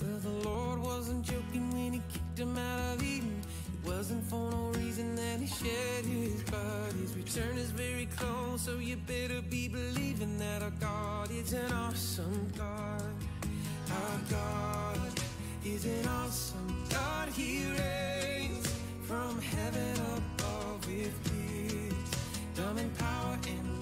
Well, the Lord wasn't joking when he kicked him out of Eden. It wasn't for no reason that he shed his blood. His return is very close, so you better be believing that our God is an awesome God. Our God is an awesome God. He reigns from heaven above with wisdom and power and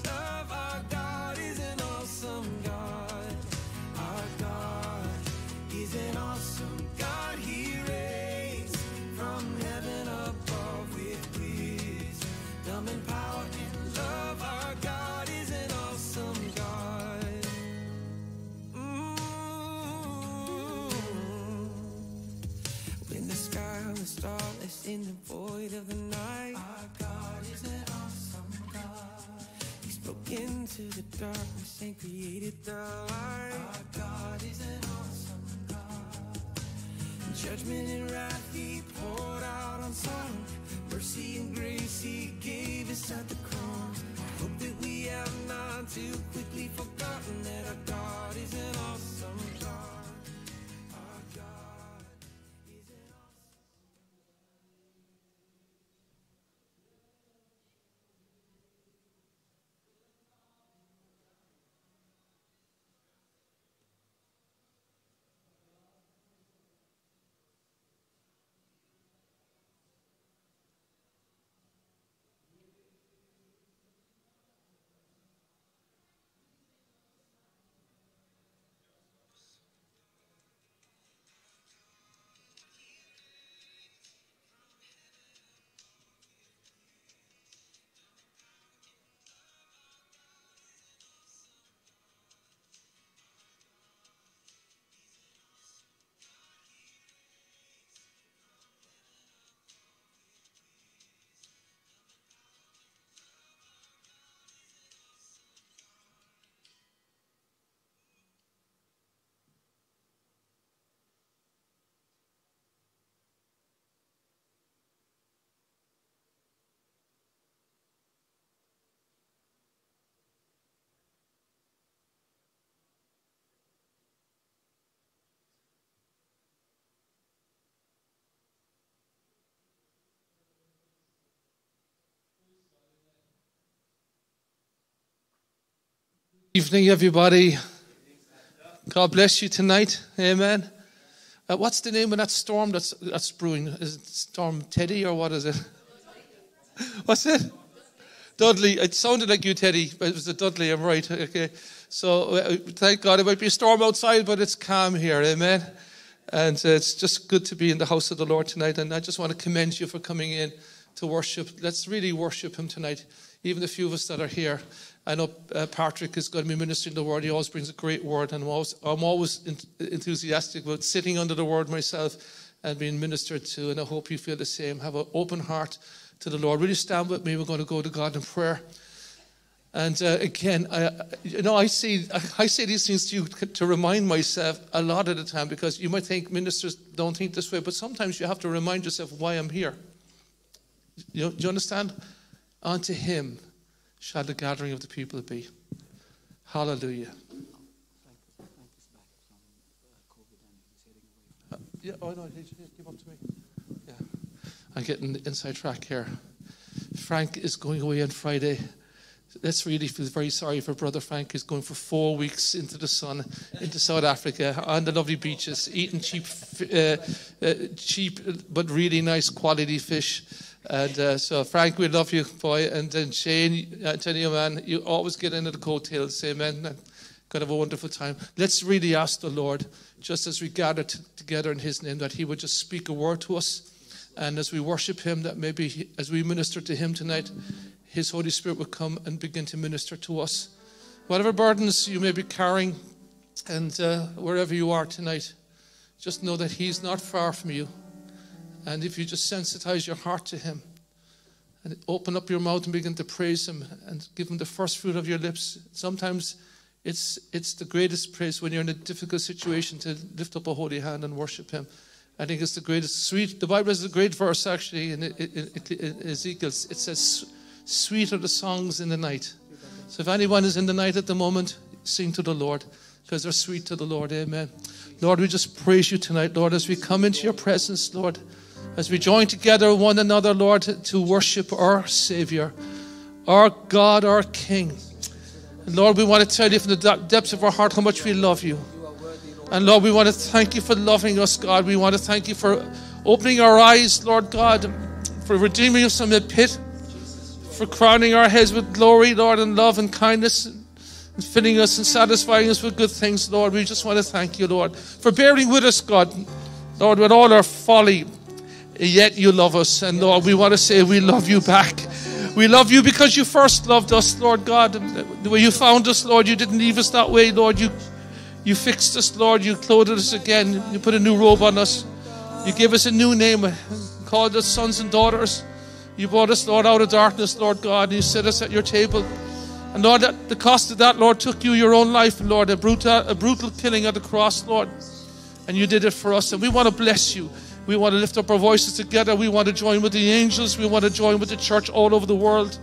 in the void of the night, our God is an awesome God. He spoke into the darkness and created the light. Our God is an awesome God. Judgment and wrath He poured out on some. Mercy and grace He gave us at the cross. I hope that we have not too quickly forgotten that our God is an awesome Evening, everybody. God bless you tonight. Amen. Uh, what's the name of that storm that's that's brewing? Is it Storm Teddy or what is it? What's it? Dudley. It sounded like you, Teddy, but it was a Dudley. I'm right. Okay. So uh, thank God it might be a storm outside, but it's calm here. Amen. And uh, it's just good to be in the house of the Lord tonight. And I just want to commend you for coming in to worship. Let's really worship Him tonight. Even the few of us that are here. I know uh, Patrick is going to be ministering the word. He always brings a great word, and I'm always, I'm always en- enthusiastic about sitting under the word myself and being ministered to. And I hope you feel the same. Have an open heart to the Lord. Really stand with me. We're going to go to God in prayer. And uh, again, I, you know, I say I say these things to you to remind myself a lot of the time because you might think ministers don't think this way, but sometimes you have to remind yourself why I'm here. You, you understand? Unto Him shall the gathering of the people be. Hallelujah. Uh, yeah, oh no, he- give up to me. Yeah, I'm getting the inside track here. Frank is going away on Friday. Let's really feel very sorry for Brother Frank. He's going for four weeks into the sun, into South Africa, on the lovely beaches, eating cheap, uh, uh, cheap but really nice quality fish. And uh, so, Frank, we love you, boy. And then Shane, I tell you, man, you always get into the coattails. Amen. And Gonna have a wonderful time. Let's really ask the Lord, just as we gather t- together in His name, that He would just speak a word to us. And as we worship Him, that maybe he- as we minister to Him tonight, His Holy Spirit would come and begin to minister to us. Whatever burdens you may be carrying, and uh, wherever you are tonight, just know that He's not far from you. And if you just sensitize your heart to Him and open up your mouth and begin to praise Him and give Him the first fruit of your lips, sometimes it's, it's the greatest praise when you're in a difficult situation to lift up a holy hand and worship Him. I think it's the greatest, sweet. The Bible has a great verse actually in, in, in Ezekiel. It says, Sweet are the songs in the night. So if anyone is in the night at the moment, sing to the Lord because they're sweet to the Lord. Amen. Lord, we just praise you tonight, Lord, as we come into your presence, Lord, as we join together one another, Lord, to worship our Savior, our God, our King. And Lord, we want to tell you from the depths of our heart how much we love you. And Lord, we want to thank you for loving us, God. We want to thank you for opening our eyes, Lord God, for redeeming us from the pit, for crowning our heads with glory, Lord, and love and kindness, and filling us and satisfying us with good things, Lord. We just want to thank you, Lord, for bearing with us, God, Lord, with all our folly, yet you love us. And Lord, we want to say we love you back. We love you because you first loved us, Lord God. The way you found us, Lord, you didn't leave us that way, Lord. You, you fixed us, Lord. You clothed us again. You put a new robe on us. You gave us a new name, called us sons and daughters. You brought us, Lord, out of darkness, Lord God, and you set us at your table. And Lord, at the cost of that, Lord, took you your own life, Lord, a brutal, a brutal killing at the cross, Lord. And you did it for us. And we want to bless you. We want to lift up our voices together. We want to join with the angels. We want to join with the church all over the world.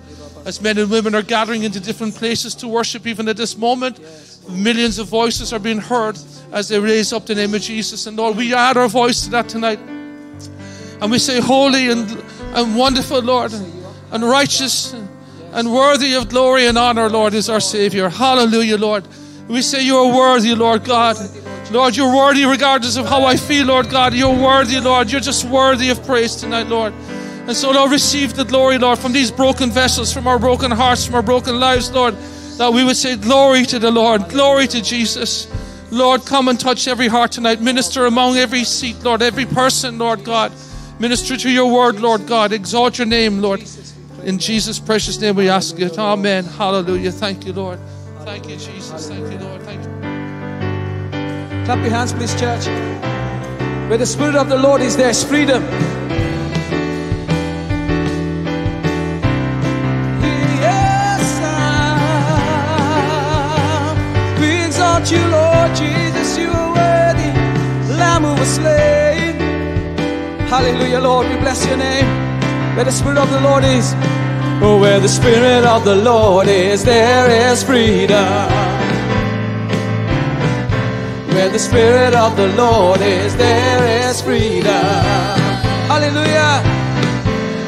As men and women are gathering into different places to worship, even at this moment, millions of voices are being heard as they raise up the name of Jesus. And Lord, we add our voice to that tonight. And we say, Holy and, and wonderful, Lord, and righteous and worthy of glory and honor, Lord, is our Savior. Hallelujah, Lord. We say, You are worthy, Lord God. Lord, you're worthy regardless of how I feel, Lord God. You're worthy, Lord. You're just worthy of praise tonight, Lord. And so, Lord, receive the glory, Lord, from these broken vessels, from our broken hearts, from our broken lives, Lord, that we would say, Glory to the Lord, glory to Jesus. Lord, come and touch every heart tonight. Minister among every seat, Lord, every person, Lord God. Minister to your word, Lord God. Exalt your name, Lord. In Jesus' precious name we ask it. Amen. Hallelujah. Thank you, Lord. Thank you, Jesus. Thank you, Lord. Thank you. Clap your hands, please, church. Where the Spirit of the Lord is, there's freedom. Yes, I- we exalt you, Lord Jesus. You are worthy, Lamb who was slain. Hallelujah, Lord. We bless your name. Where the Spirit of the Lord is, oh, where the Spirit of the Lord is, there is freedom. Where the Spirit of the Lord is, there is freedom. Hallelujah.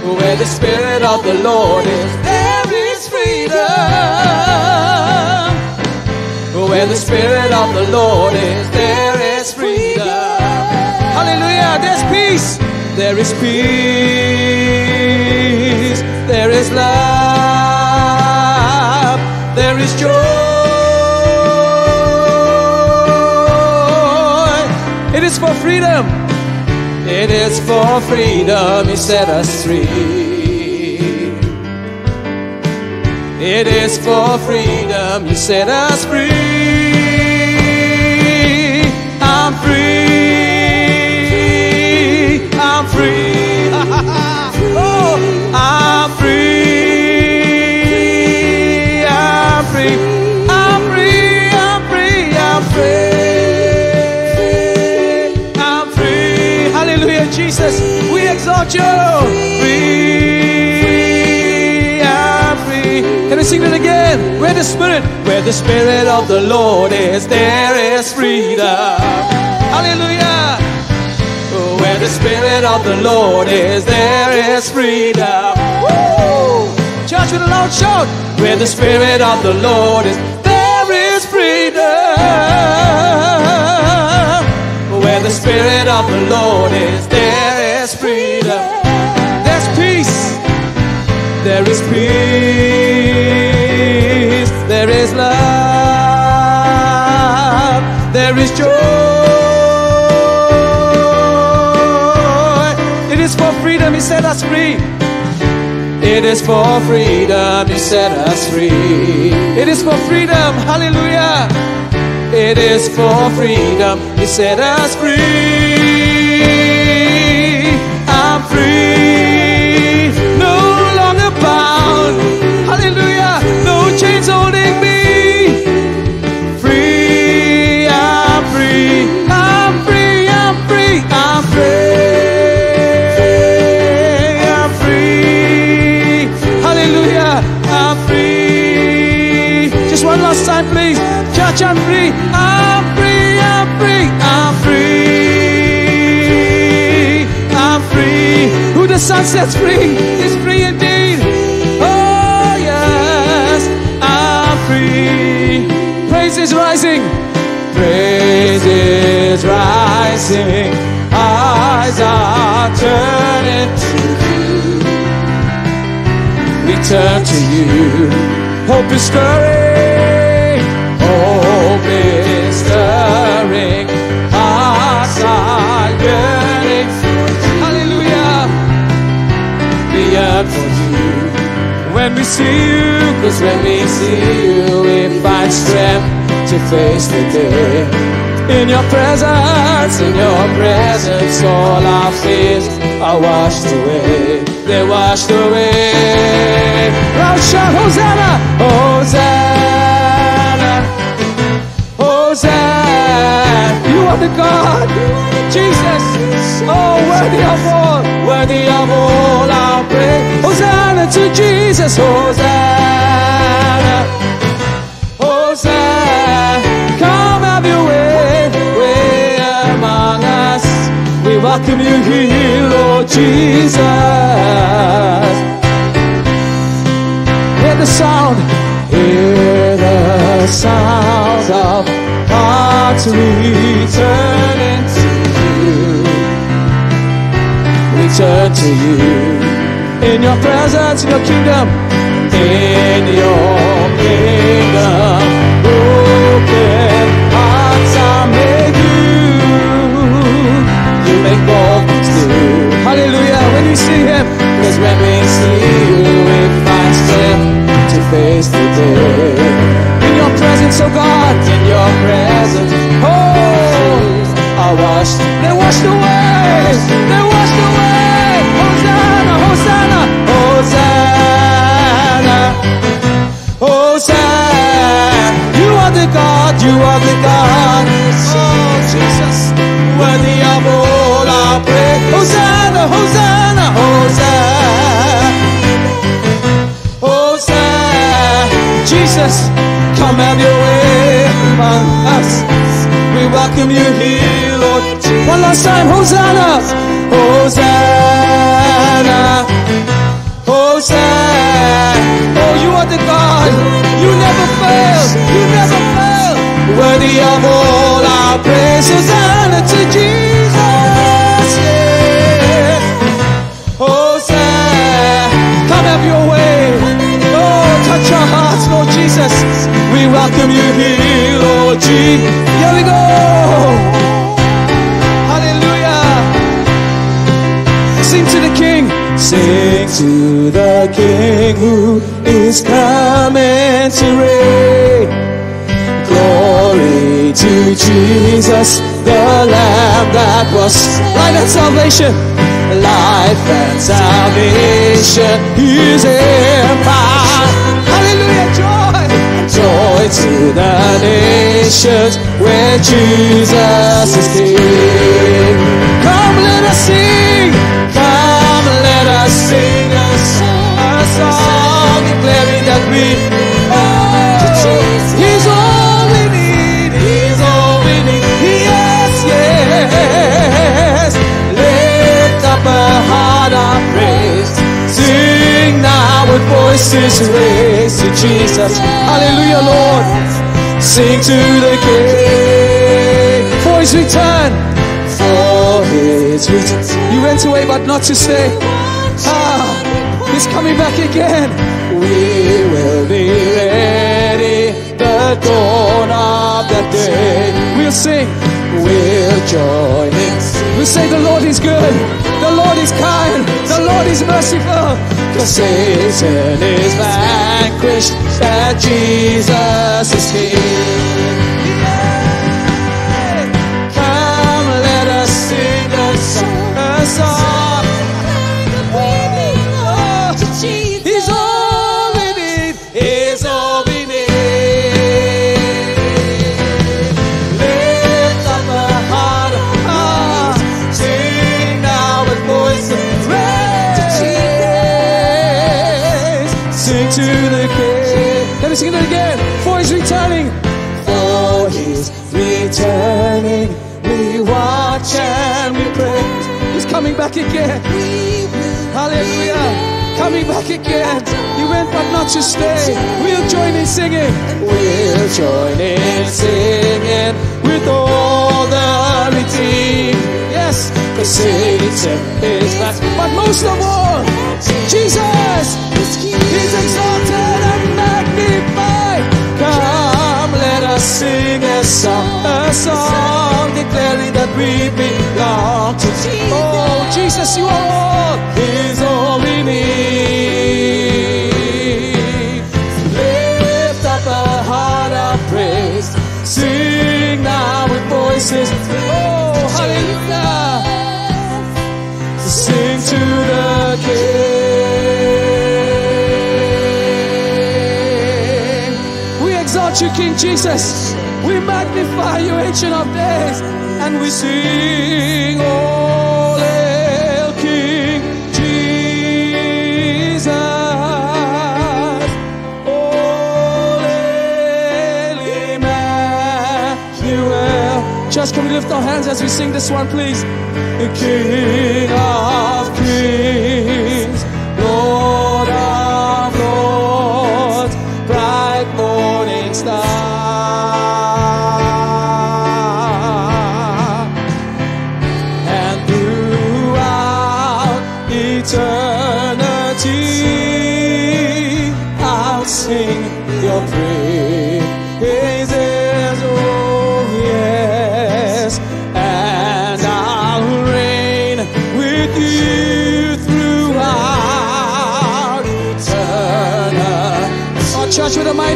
Where the Spirit of the Lord is, there is freedom. Where the Spirit of the Lord is, there is freedom. Hallelujah. There's peace. There is peace. There is love. There is joy. It is for freedom. It is for freedom. He set us free. It is for freedom. You set us free. I'm free. I'm free. Exalt you. Free. I'm free. Can we sing it again? Where the Spirit, where the Spirit of the Lord is, there is freedom. Hallelujah. Where the Spirit of the Lord is, there is freedom. Woo! Church with a loud shout. Where the Spirit of the Lord is, there is freedom. Where the Spirit of the Lord is, there There is peace. There is love. There is joy. It is for freedom. He set us free. It is for freedom. He set us free. It is for freedom. Hallelujah. It is for freedom. He set us free. Son sets free is free indeed. Oh, yes, I'm free. Praise is rising. Praise is rising. Eyes are turning to you. We turn to you. Hope is stirring. For you. When we see you, cause when we see you, we find strength to face the day. In your presence, in your presence, all our fears are washed away. They're washed away. Shout, Hosanna! Hosanna! Hosanna! You are the God, Jesus. Oh, worthy of all, worthy of all our praise. Hosanna to Jesus. Hosanna! Hosanna! Come have your way, way among us. We welcome you here, Lord Jesus. Hear the sound, sound of hearts returning to you. We turn to you in your presence, in your kingdom, in your kingdom. Open hearts are made new. You make things new. Hallelujah. When we see him, because when we see you, we find strength to face the day. Presence, oh, are washed. Away. They're washed away. Hosanna, Hosanna, Hosanna. Hosanna, you are the God, you are the God. Oh, Jesus, worthy of all our praise. Hosanna, Hosanna, Hosanna. Hosanna, Jesus, come have your way among us. We welcome you here, Lord. One last time, Hosanna, Hosanna. Hosanna. Jesus, the Lamb that was life and salvation. Life and salvation, His empire. Hallelujah, joy. Joy to the nations where Jesus is King. Come, let us sing. Voices raised to Jesus. Hallelujah, Lord. Sing to the King for His return. For His return. You went away, but not to stay. Ah, He's coming back again. We will be ready. The dawn of the day. We'll sing. We'll join in. We'll say the Lord is good. The Lord is kind. The Lord is merciful. Cause Satan is vanquished. That Jesus is King. Let me sing it again. For He's returning. For He's returning. We watch and we pray. He's coming back again. Hallelujah. Coming back again. He went but not to stay. We'll join in singing. We'll join in singing with all the redeemed. Yes, the Satan is back. But most of all, Jesus declaring that we belong to Jesus. Oh, Jesus, you are all, is all we need. Lift up a heart of praise, sing now with voices. Oh, hallelujah. Sing to the King. You, King Jesus. We magnify you, Ancient of Days. And we sing, Oh, King Jesus. Oh, Emmanuel. Just can we lift our hands as we sing this one, please? The King of Kings,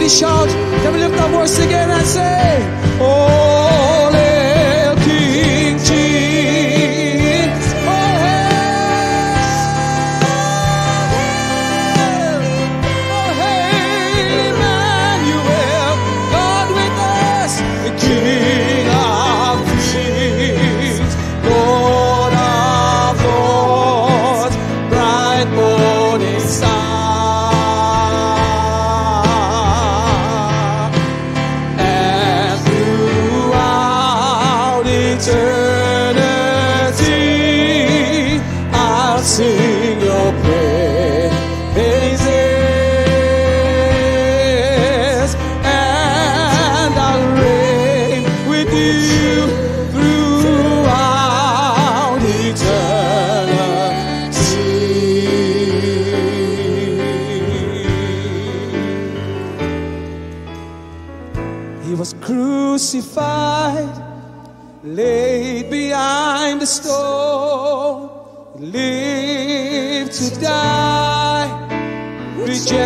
shout,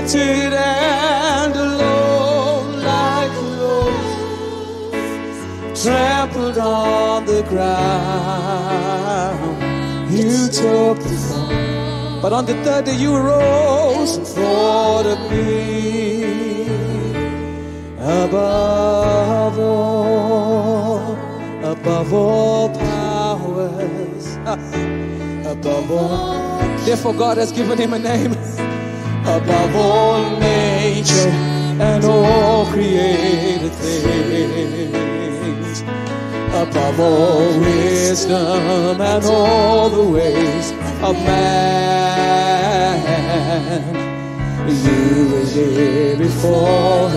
and alone like a trampled on the ground. You took the fall, but on the third day you rose and thought of me above all, above all powers, above all. Therefore, God has given him a name above all nature and all created things, above all wisdom and all the ways of man. You were there before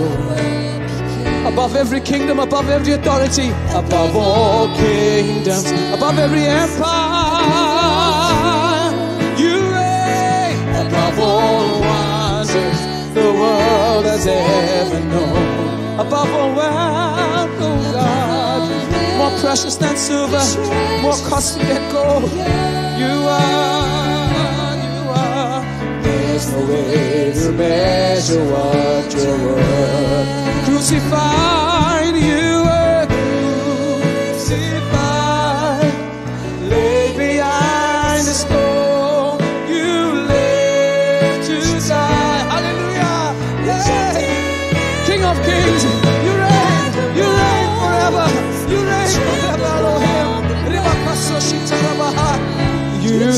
above every kingdom, above every authority, above all kingdoms, above every empire. Has ever known. Above all wealth, oh God, more precious than silver, more costly than gold. You are, you are. There's no way to measure what you're worth. Crucified,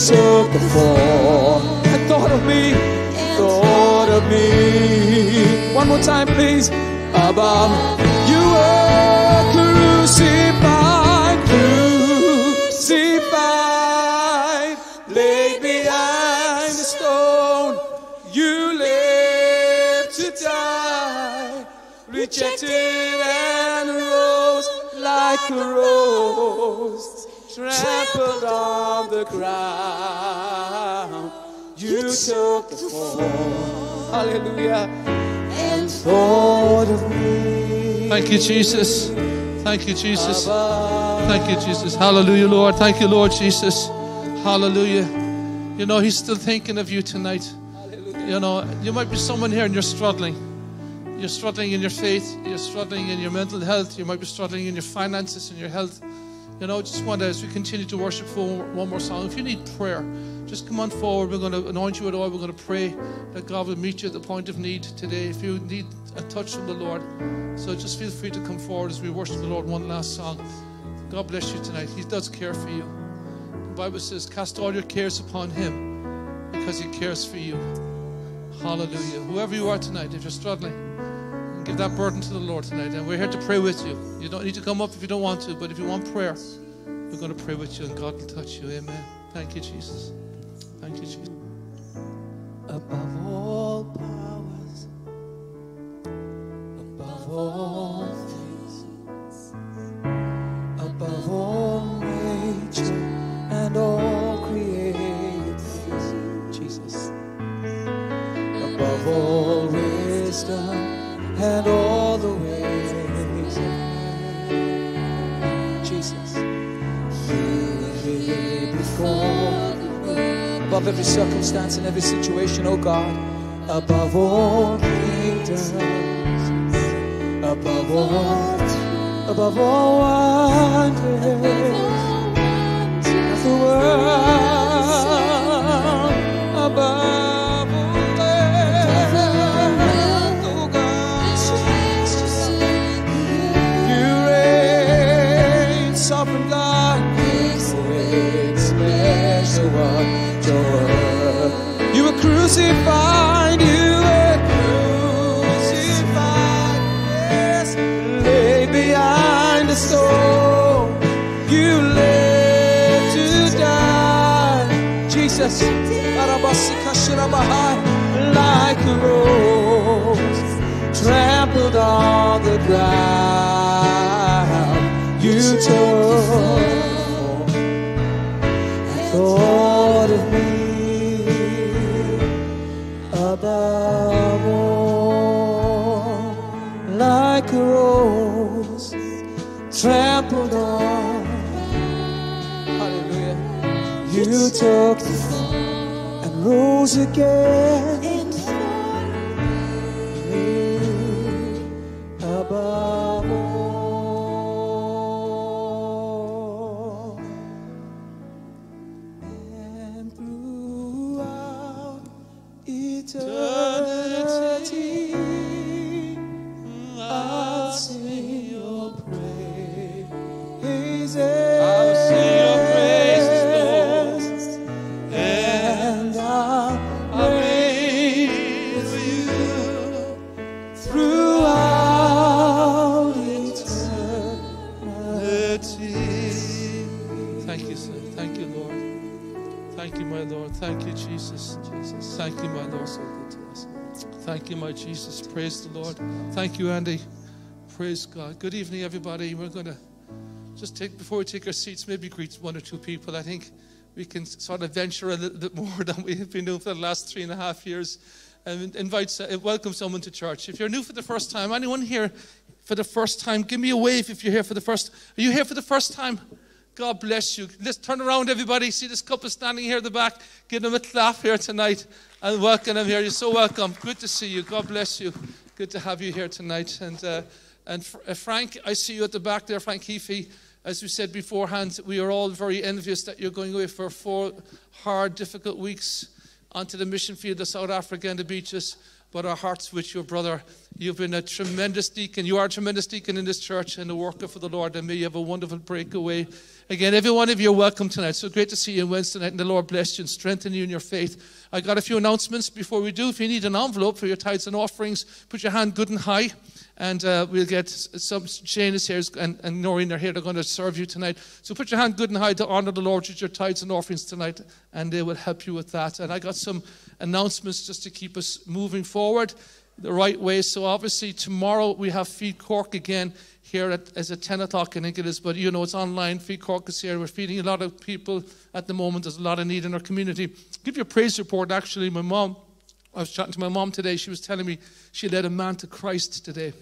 so before. I thought of me, thought of me. One more time, please. Above, you were crucified, crucified, laid behind the stone. You lived to die, rejected and rose like a rose trampled on the ground. You took the fall, hallelujah, and thought of me. Thank you, Jesus. Thank you, Jesus. Thank you, Jesus. Hallelujah, Lord. Thank you, Lord Jesus. Hallelujah. You know, He's still thinking of you tonight. You know, you might be someone here and you're struggling. You're struggling in your faith, you're struggling in your mental health, you might be struggling in your finances and your health. You know, just want to, as we continue to worship for one more song, if you need prayer, just come on forward. We're going to anoint you at all. We're going to pray that God will meet you at the point of need today. If you need a touch from the Lord, so just feel free to come forward as we worship the Lord one last song. God bless you tonight. He does care for you. The Bible says, Cast all your cares upon Him because He cares for you. Hallelujah. Whoever you are tonight, if you're struggling, give that burden to the Lord tonight. And we're here to pray with you. You don't need to come up if you don't want to, but if you want prayer, we're going to pray with you and God will touch you. Amen. Thank you, Jesus. Thank you, Jesus. above all powers, above all things, above all nature and all created things, Jesus, above all wisdom and all the ways. Of Jesus, you live before. Above every circumstance and every situation, oh God, above all kingdoms, above all, above all wonders. The world, above you were crucified, lay behind the stone. You live to die, Jesus. Like a rose trampled on the ground, you took My Jesus. Praise the Lord. Thank you, Andy. Praise God. Good evening, everybody. We're going to just take, before we take our seats, maybe greet one or two people. I think we can sort of venture a little bit more than we have been doing for the last three and a half years and invite, uh, welcome someone to church. If you're new for the first time, anyone here for the first time, give me a wave if you're here for the first Are you here for the first time? God bless you. Let's turn around, everybody. See this couple standing here at the back. Give them a clap here tonight and welcome them here. You're so welcome. Good to see you. God bless you. Good to have you here tonight. And uh, and uh, Frank, I see you at the back there, Frank Heafy. As we said beforehand, we are all very envious that you're going away for four hard, difficult weeks onto the mission field of South Africa and the beaches. But our hearts with your brother. You've been a tremendous deacon. You are a tremendous deacon in this church and a worker for the Lord. And may you have a wonderful breakaway. Again, every one of you are welcome tonight. So great to see you Wednesday night. And the Lord bless you and strengthen you in your faith. I got a few announcements before we do. If you need an envelope for your tithes and offerings, put your hand good and high. And uh, we'll get some. Shane is here and, and Noreen are here. They're going to serve you tonight. So put your hand good and high to honor the Lord with your tithes and offerings tonight, and they will help you with that. And I got some announcements just to keep us moving forward. the right way. So obviously tomorrow we have Feed Cork again here at, as at 10 o'clock, I think it is. But you know, it's online. Feed Cork is here. We're feeding a lot of people at the moment. There's a lot of need in our community. Give you a praise report. Actually, my mom, I was chatting to my mom today. She was telling me she led a man to Christ today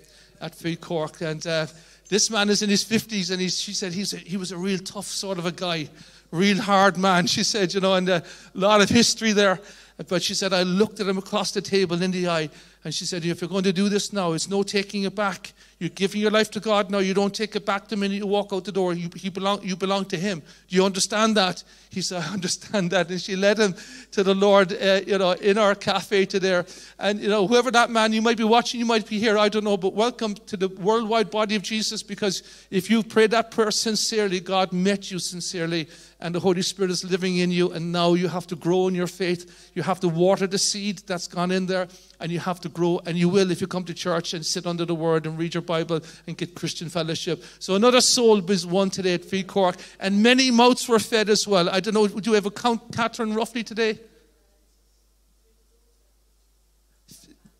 at Feed Cork. And uh, this man is in his 50s, and she said he's a, he was a real tough sort of a guy, real hard man. She said, you know, and a lot of history there. But she said, I looked at him across the table in the eye, and she said, If you're going to do this now, it's no taking it back. You're giving your life to God now. You don't take it back the minute you walk out the door. You, belong, you belong to Him. Do you understand that? He said, I understand that. And she led him to the Lord, uh, you know, in our cafe to there. And, you know, whoever that man, you might be watching, you might be here, I don't know, but welcome to the worldwide body of Jesus because if you prayed that prayer sincerely, God met you sincerely and the Holy Spirit is living in you. And now you have to grow in your faith. You have to water the seed that's gone in there and you have to grow, and you will if you come to church and sit under the Word and read your Bible and get Christian fellowship. So another soul was won today at Feed Cork, and many mouths were fed as well. I don't know, would you have a count, Catherine, roughly today?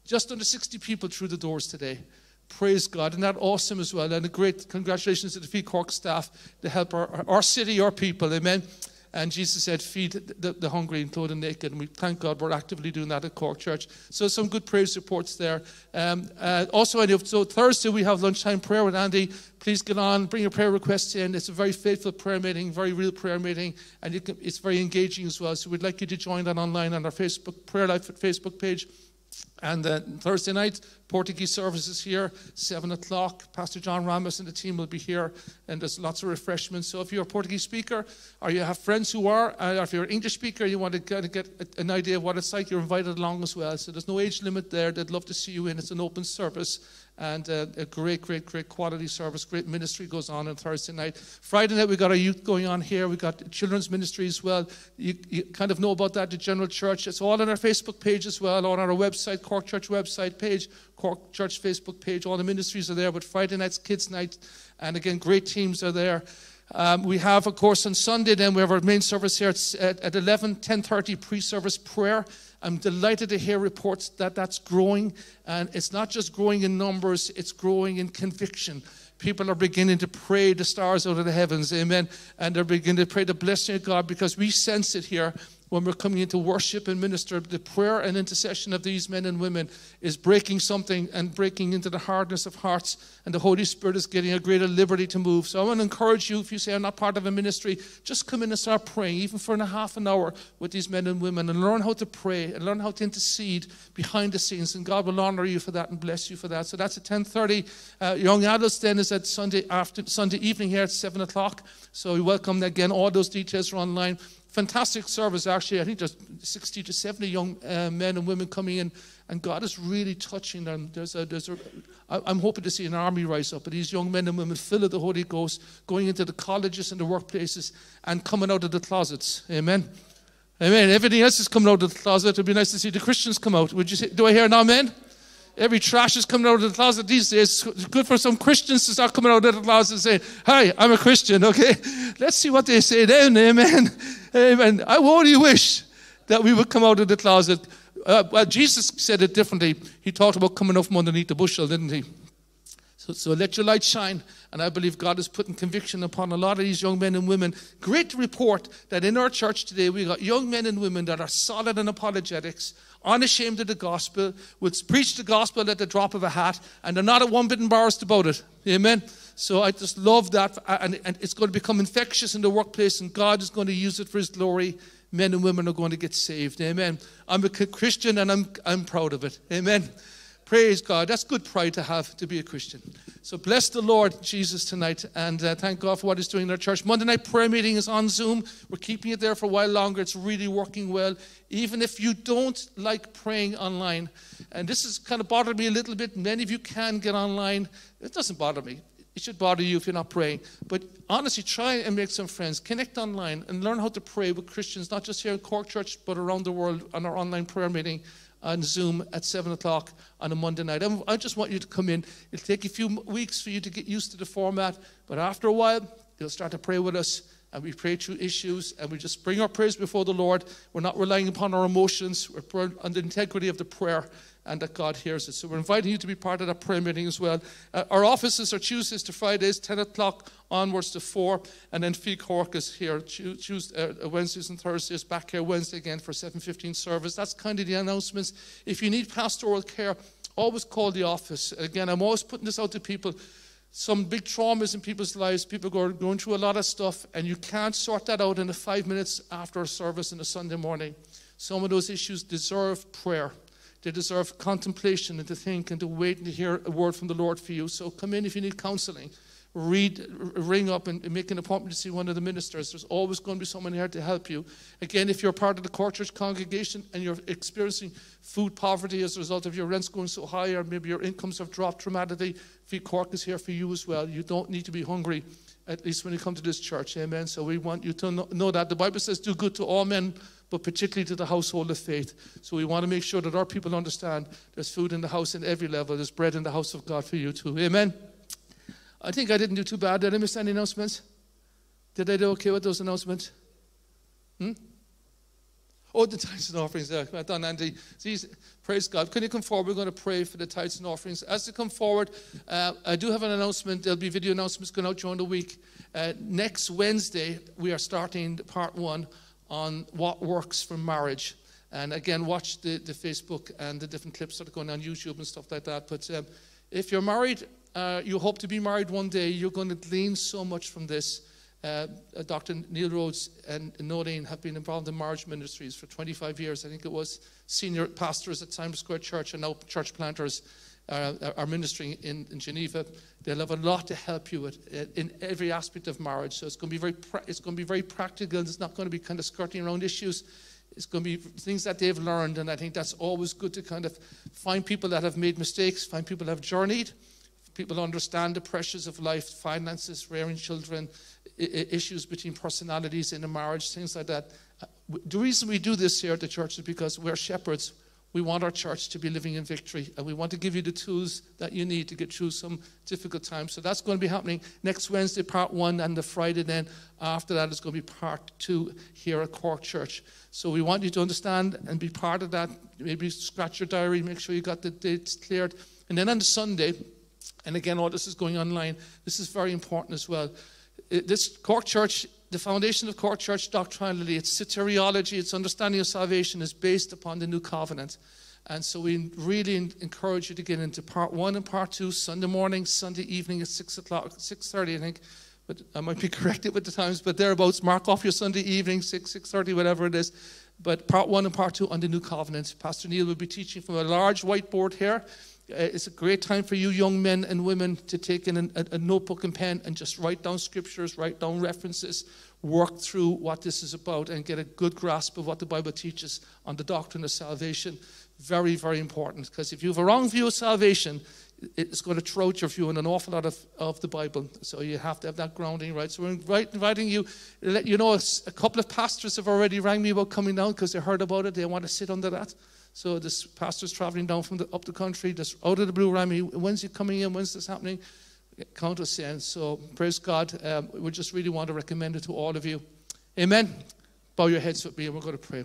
Just under 60 people through the doors today. Praise God. And that awesome as well. And a great congratulations to the Feed Cork staff to help our, our city, our people. Amen. And Jesus said, Feed the, the, hungry and clothe the naked. And we thank God we're actively doing that at Cork Church. So, some good praise reports there. Um, uh, also, so Thursday we have lunchtime prayer with Andy. Please get on, bring your prayer requests in. It's a very faithful prayer meeting, very real prayer meeting, and can, it's very engaging as well. So, we'd like you to join that online on our Facebook, Prayer Life Facebook page. And uh, Thursday night, Portuguese services here, 7 o'clock. Pastor John Ramos and the team will be here, and there's lots of refreshments. So if you're a Portuguese speaker, or you have friends who are, or if you're an English speaker, you want to kind get, get an idea of what it's like, you're invited along as well. So there's no age limit there. They'd love to see you in. It's an open service and uh, a great, great, great quality service. Great ministry goes on on Thursday night. Friday night, we got our youth going on here. We got children's ministry as well. You, you, kind of know about that, the general church. It's all on our Facebook page as well, on our website, Cork Church website page, Cork Church Facebook page. All the ministries are there. But Friday night's kids' night, and again, great teams are there. Um, we have, of course, on Sunday, then we have our main service here at, at, at 11, 10.30 pre-service prayer. I'm delighted to hear reports that that's growing, and it's not just growing in numbers, it's growing in conviction. People are beginning to pray the stars out of the heavens, amen, and they're beginning to pray the blessing of God because we sense it here when we're coming into worship and minister, the prayer and intercession of these men and women is breaking something and breaking into the hardness of hearts, and the Holy Spirit is getting a greater liberty to move. So I want to encourage you, if you say I'm not part of a ministry, just come in and start praying, even for a half an hour with these men and women, and learn how to pray and learn how to intercede behind the scenes, and God will honor you for that and bless you for that. So that's at 10:30. Uh, young adults then is at Sunday after Sunday evening here at seven o'clock. So we welcome again. All those details are online fantastic service, actually. I think there's 60 to 70 young uh, men and women coming in, and God is really touching them. There's a, there's a, I'm hoping to see an army rise up of these young men and women filled with the Holy Ghost, going into the colleges and the workplaces and coming out of the closets. Amen. Amen. Everything else is coming out of the closet. It'd be nice to see the Christians come out. Would you say, do I hear an amen? Every trash is coming out of the closet these days. It's good for some Christians to start coming out of the closet and saying, Hi, I'm a Christian, okay? Let's see what they say then, amen. Amen. I only wish that we would come out of the closet. Uh, well, Jesus said it differently. He talked about coming out from underneath the bushel, didn't he? So, so let your light shine. And I believe God is putting conviction upon a lot of these young men and women. Great report that in our church today, we got young men and women that are solid in apologetics, unashamed of the gospel, would preach the gospel at the drop of a hat, and they're not at one bit embarrassed about it. Amen. So I just love that. Uh, and, and it's going to become infectious in the workplace, and God is going to use it for His glory. Men and women are going to get saved. Amen. I'm a Christian and I'm, I'm proud of it. Amen. Praise God. That's good pride to have to be a Christian. So bless the Lord Jesus tonight and uh, thank God for what He's doing in our church. Monday night prayer meeting is on Zoom. We're keeping it there for a while longer. It's really working well. Even if you don't like praying online, and this has kind of bothered me a little bit, many of you can get online. It doesn't bother me. It should bother you if you're not praying. But honestly, try and make some friends. Connect online and learn how to pray with Christians, not just here in Cork Church, but around the world on our online prayer meeting on Zoom at 7 o'clock on a Monday night. I just want you to come in. It'll take a few weeks for you to get used to the format, but after a while, you'll start to pray with us and we pray through issues and we just bring our prayers before the Lord. We're not relying upon our emotions, we're on the integrity of the prayer and that God hears it. So we're inviting you to be part of that prayer meeting as well. Uh, our offices are Tuesdays to Fridays, 10 o'clock onwards to 4, and then Feed Cork is here uh, Wednesdays and Thursdays, back here Wednesday again for 7.15 service. That's kind of the announcements. If you need pastoral care, always call the office. Again, I'm always putting this out to people. Some big traumas in people's lives, people are going through a lot of stuff, and you can't sort that out in the five minutes after a service on a Sunday morning. Some of those issues deserve prayer. They deserve contemplation and to think and to wait and to hear a word from the Lord for you. So come in if you need counseling. Read, ring up and make an appointment to see one of the ministers. There's always going to be someone here to help you. Again, if you're part of the Cork Church congregation and you're experiencing food poverty as a result of your rents going so high, or maybe your incomes have dropped dramatically, Feed Cork is here for you as well. You don't need to be hungry, at least when you come to this church. Amen. So we want you to know that. The Bible says, do good to all men, but particularly to the household of faith. So we want to make sure that our people understand there's food in the house in every level. There's bread in the house of God for you too. Amen. I think I didn't do too bad. Did I miss any announcements? Did I do okay with those announcements? Hmm? Oh, the tithes and offerings. Well done, Andy. praise God. Can you come forward? We're going to pray for the tithes and offerings. As they come forward, uh, I do have an announcement. There'll be video announcements going out during the week. Uh, next Wednesday, we are starting part one on what works for marriage. And again, watch the, the Facebook and the different clips that are going on YouTube and stuff like that. But um, if you're married, uh, you hope to be married one day, you're going to glean so much from this. Uh, uh Dr. Neil Rhodes and Noreen have been involved in marriage ministries for 25 years. I think it was senior pastors at Times Square Church and now church planters uh, are ministering in, in, Geneva. They'll have a lot to help you with uh, in every aspect of marriage. So it's going to be very, it's going to be very practical. It's not going to be kind of skirting around issues. It's going to be things that they've learned, and I think that's always good to kind of find people that have made mistakes, find people that have journeyed, people understand the pressures of life, finances, rearing children, issues between personalities in a marriage, things like that. Uh, the reason we do this here at the church is because we're shepherds we want our church to be living in victory, and we want to give you the tools that you need to get through some difficult times. So that's going to be happening next Wednesday, part one, and the Friday then after that is going to be part two here at Cork Church. So we want you to understand and be part of that. Maybe scratch your diary, make sure you got the dates cleared. And then on the Sunday, and again, all this is going online, this is very important as well. This Cork Church the foundation of Cork Church doctrinally, its soteriology, its understanding of salvation is based upon the new covenant. And so we really encourage you to get into part one and part two, Sunday morning, Sunday evening at six o'clock, six thirty, I think. But I might be corrected with the times, but thereabouts. Mark off your Sunday evening, six six thirty, whatever it is. But part one and part two on the new covenant. Pastor Neil will be teaching from a large whiteboard here. Uh, it's a great time for you young men and women to take in a, a notebook and pen and just write down scriptures, write down references, work through what this is about, and get a good grasp of what the Bible teaches on the doctrine of salvation. Very, very important because if you have a wrong view of salvation, it's going to throw out your view in an awful lot of, of the Bible. So you have to have that grounding, right? So we're inviting you, let you know, a couple of pastors have already rang me about coming down because they heard about it. They want to sit under that. So this pastor's traveling down from the, up the country, just out of the blue, rang when's he coming in? When's this happening? Count us in. So praise God. Um, we just really want to recommend it to all of you. Amen. Bow your heads with me and we're going to pray.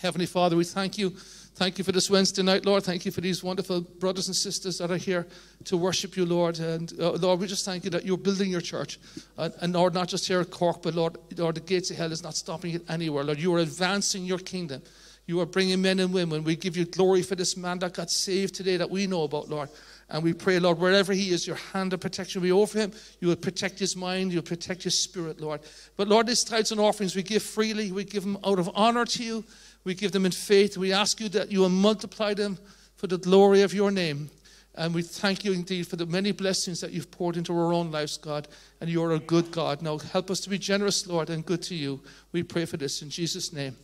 Heavenly Father, we thank you. Thank you for this Wednesday night, Lord. Thank you for these wonderful brothers and sisters that are here to worship you, Lord. And uh, Lord, we just thank you that you're building your church. And, and, Lord, not just here at Cork, but Lord, Lord, the gates of hell is not stopping it anywhere. Lord, you are advancing your kingdom. You are bringing men and women. We give you glory for this man that got saved today that we know about, Lord. And we pray, Lord, wherever he is, your hand of protection will be over him. You will protect his mind. You'll protect his spirit, Lord. But Lord, these tithes and offerings we give freely. We give them out of honor to you. We give them in faith. We ask you that you will multiply them for the glory of your name. And we thank you indeed for the many blessings that you've poured into our own lives, God. And you're a good God. Now help us to be generous, Lord, and good to you. We pray for this in Jesus' name.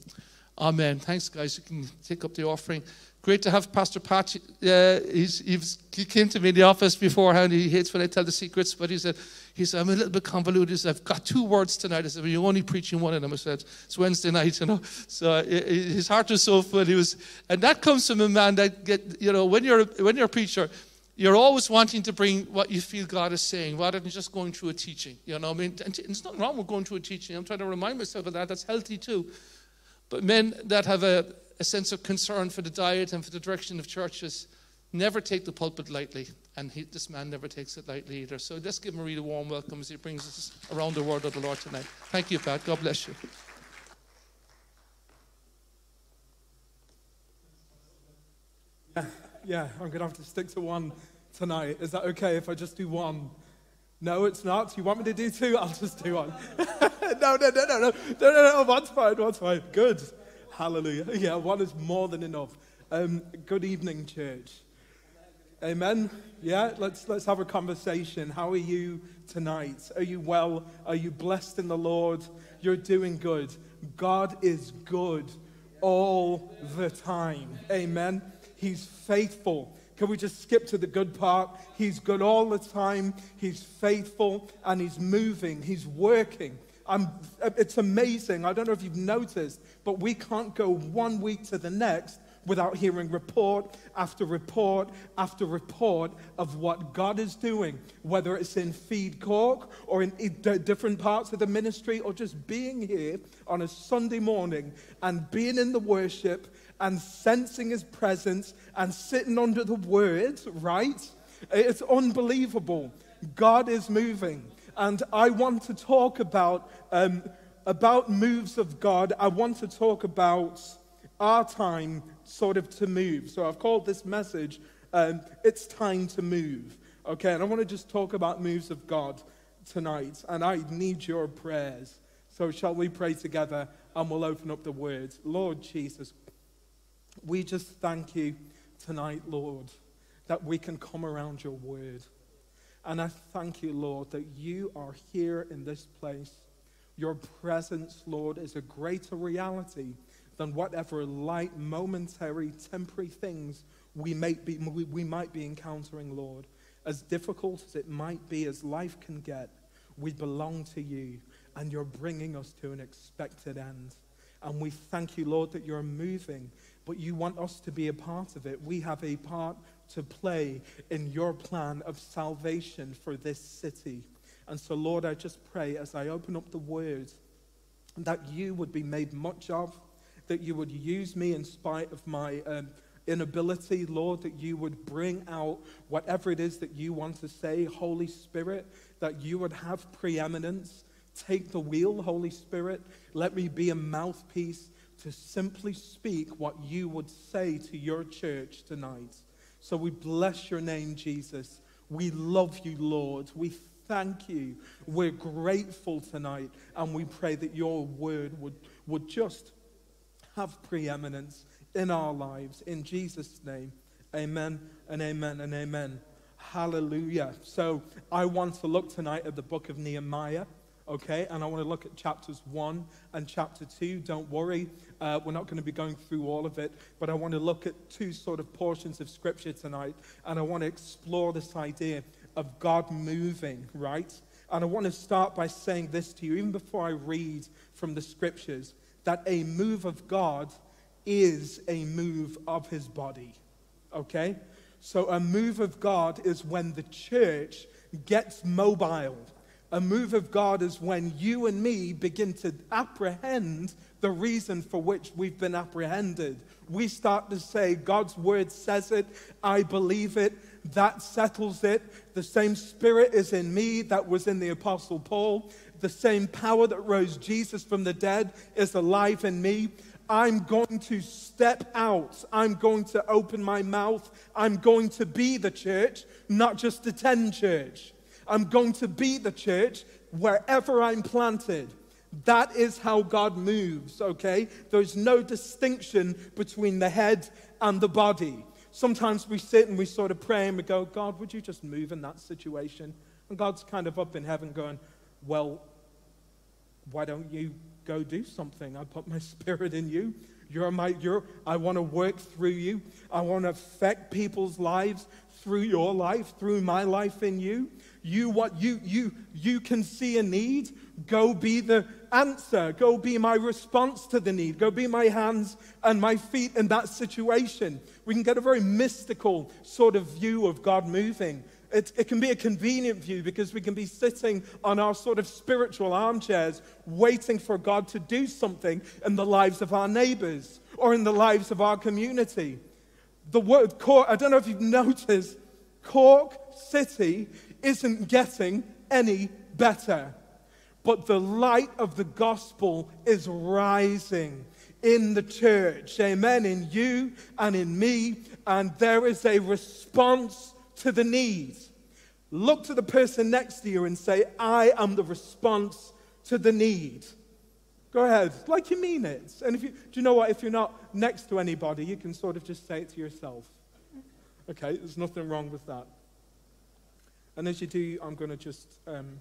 Amen. Thanks, guys. You can take up the offering. Great to have Pastor Pat. Uh, he's, he's, he came to me in the office beforehand. He hates when I tell the secrets, but he said, he said, I'm a little bit convoluted. He said, I've got two words tonight. I said, well, you're only preaching one of them. I said, it's Wednesday night, you know. So his heart was so full. He was, and that comes from a man that get, you know, when you're when you're a preacher, you're always wanting to bring what you feel God is saying rather than just going through a teaching. You know, I mean, and there's nothing wrong with going through a teaching. I'm trying to remind myself of that. That's healthy too. But men that have a, a sense of concern for the diet and for the direction of churches never take the pulpit lightly. And he, this man never takes it lightly either. So let's give him a really warm welcome as he brings us around the word of the Lord tonight. Thank you, Pat. God bless you. Yeah, I'm going to have to stick to one tonight. Is that okay if I just do one? No, it's not. You want me to do two? I'll just do one. no, no, no, no, no, no, no, no, one's fine, one's fine. Good. Hallelujah. Yeah, one is more than enough. Um, good evening, church. Amen. Yeah, let's let's have a conversation. How are you tonight? Are you well? Are you blessed in the Lord? You're doing good. God is good all the time. Amen. He's faithful. Can we just skip to the good part? He's good all the time. He's faithful and he's moving. He's working. I'm, it's amazing. I don't know if you've noticed, but we can't go one week to the next without hearing report after report after report of what God is doing, whether it's in Feed Cork or in different parts of the ministry or just being here on a Sunday morning and being in the worship and sensing his presence and sitting under the word, right? It's unbelievable. God is moving. And I want to talk about, um, about moves of God. I want to talk about our time sort of to move. So I've called this message, um, It's Time to Move. Okay, and I want to just talk about moves of God tonight. And I need your prayers. So shall we pray together and we'll open up the words. Lord Jesus we just thank you tonight, Lord, that we can come around your word. And I thank you, Lord, that you are here in this place. Your presence, Lord, is a greater reality than whatever light, momentary, temporary things we might be, we, we might be encountering, Lord. As difficult as it might be, as life can get, we belong to you, and you're bringing us to an expected end. And we thank you, Lord, that you're moving but you want us to be a part of it. We have a part to play in your plan of salvation for this city. And so, Lord, I just pray as I open up the word that you would be made much of, that you would use me in spite of my um, inability, Lord, that you would bring out whatever it is that you want to say, Holy Spirit, that you would have preeminence. Take the wheel, Holy Spirit. Let me be a mouthpiece to simply speak what you would say to your church tonight. So we bless your name, Jesus. We love you, Lord. We thank you. We're grateful tonight, and we pray that your word would, would just have preeminence in our lives. In Jesus' name, amen and amen and amen. Hallelujah. So I want to look tonight at the book of Nehemiah okay? And I want to look at chapters 1 and chapter 2. Don't worry, uh, we're not going to be going through all of it, but I want to look at two sort of portions of scripture tonight, and I want to explore this idea of God moving, right? And I want to start by saying this to you, even before I read from the scriptures, that a move of God is a move of his body, okay? So a move of God is when the church gets mobile a move of God is when you and me begin to apprehend the reason for which we've been apprehended. We start to say, God's word says it, I believe it, that settles it. The same spirit is in me that was in the Apostle Paul. The same power that rose Jesus from the dead is alive in me. I'm going to step out. I'm going to open my mouth. I'm going to be the church, not just attend church. I'm going to be the church wherever I'm planted. That is how God moves, okay? There's no distinction between the head and the body. Sometimes we sit and we sort of pray and we go, God, would you just move in that situation? And God's kind of up in heaven going, Well, why don't you go do something? I put my spirit in you. You're my, you're, I want to work through you. I want to affect people's lives through your life, through my life in you. You what you you you can see a need, go be the answer. Go be my response to the need. Go be my hands and my feet in that situation. We can get a very mystical sort of view of God moving. It, it, can be a convenient view because we can be sitting on our sort of spiritual armchairs waiting for God to do something in the lives of our neighbors or in the lives of our community. The word Cork, I don't know if you've noticed, Cork City isn't getting any better. But the light of the gospel is rising in the church. Amen. In you and in me. And there is a response to the need. Look to the person next to you and say, I am the response to the need. Go ahead, like you mean it. And if you, do you know what? If you're not next to anybody, you can sort of just say it to yourself. Okay, there's nothing wrong with that. And as you do, I'm going to just, um,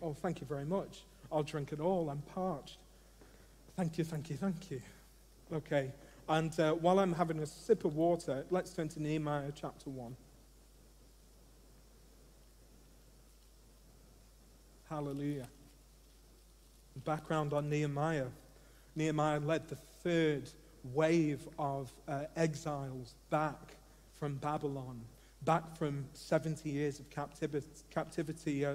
oh, thank you very much. I'll drink it all. I'm parched. Thank you, thank you, thank you. Okay, and uh, while I'm having a sip of water, let's turn to Nehemiah chapter 1. Hallelujah. Background on Nehemiah. Nehemiah led the third wave of uh, exiles back from Babylon back from 70 years of captivity. uh,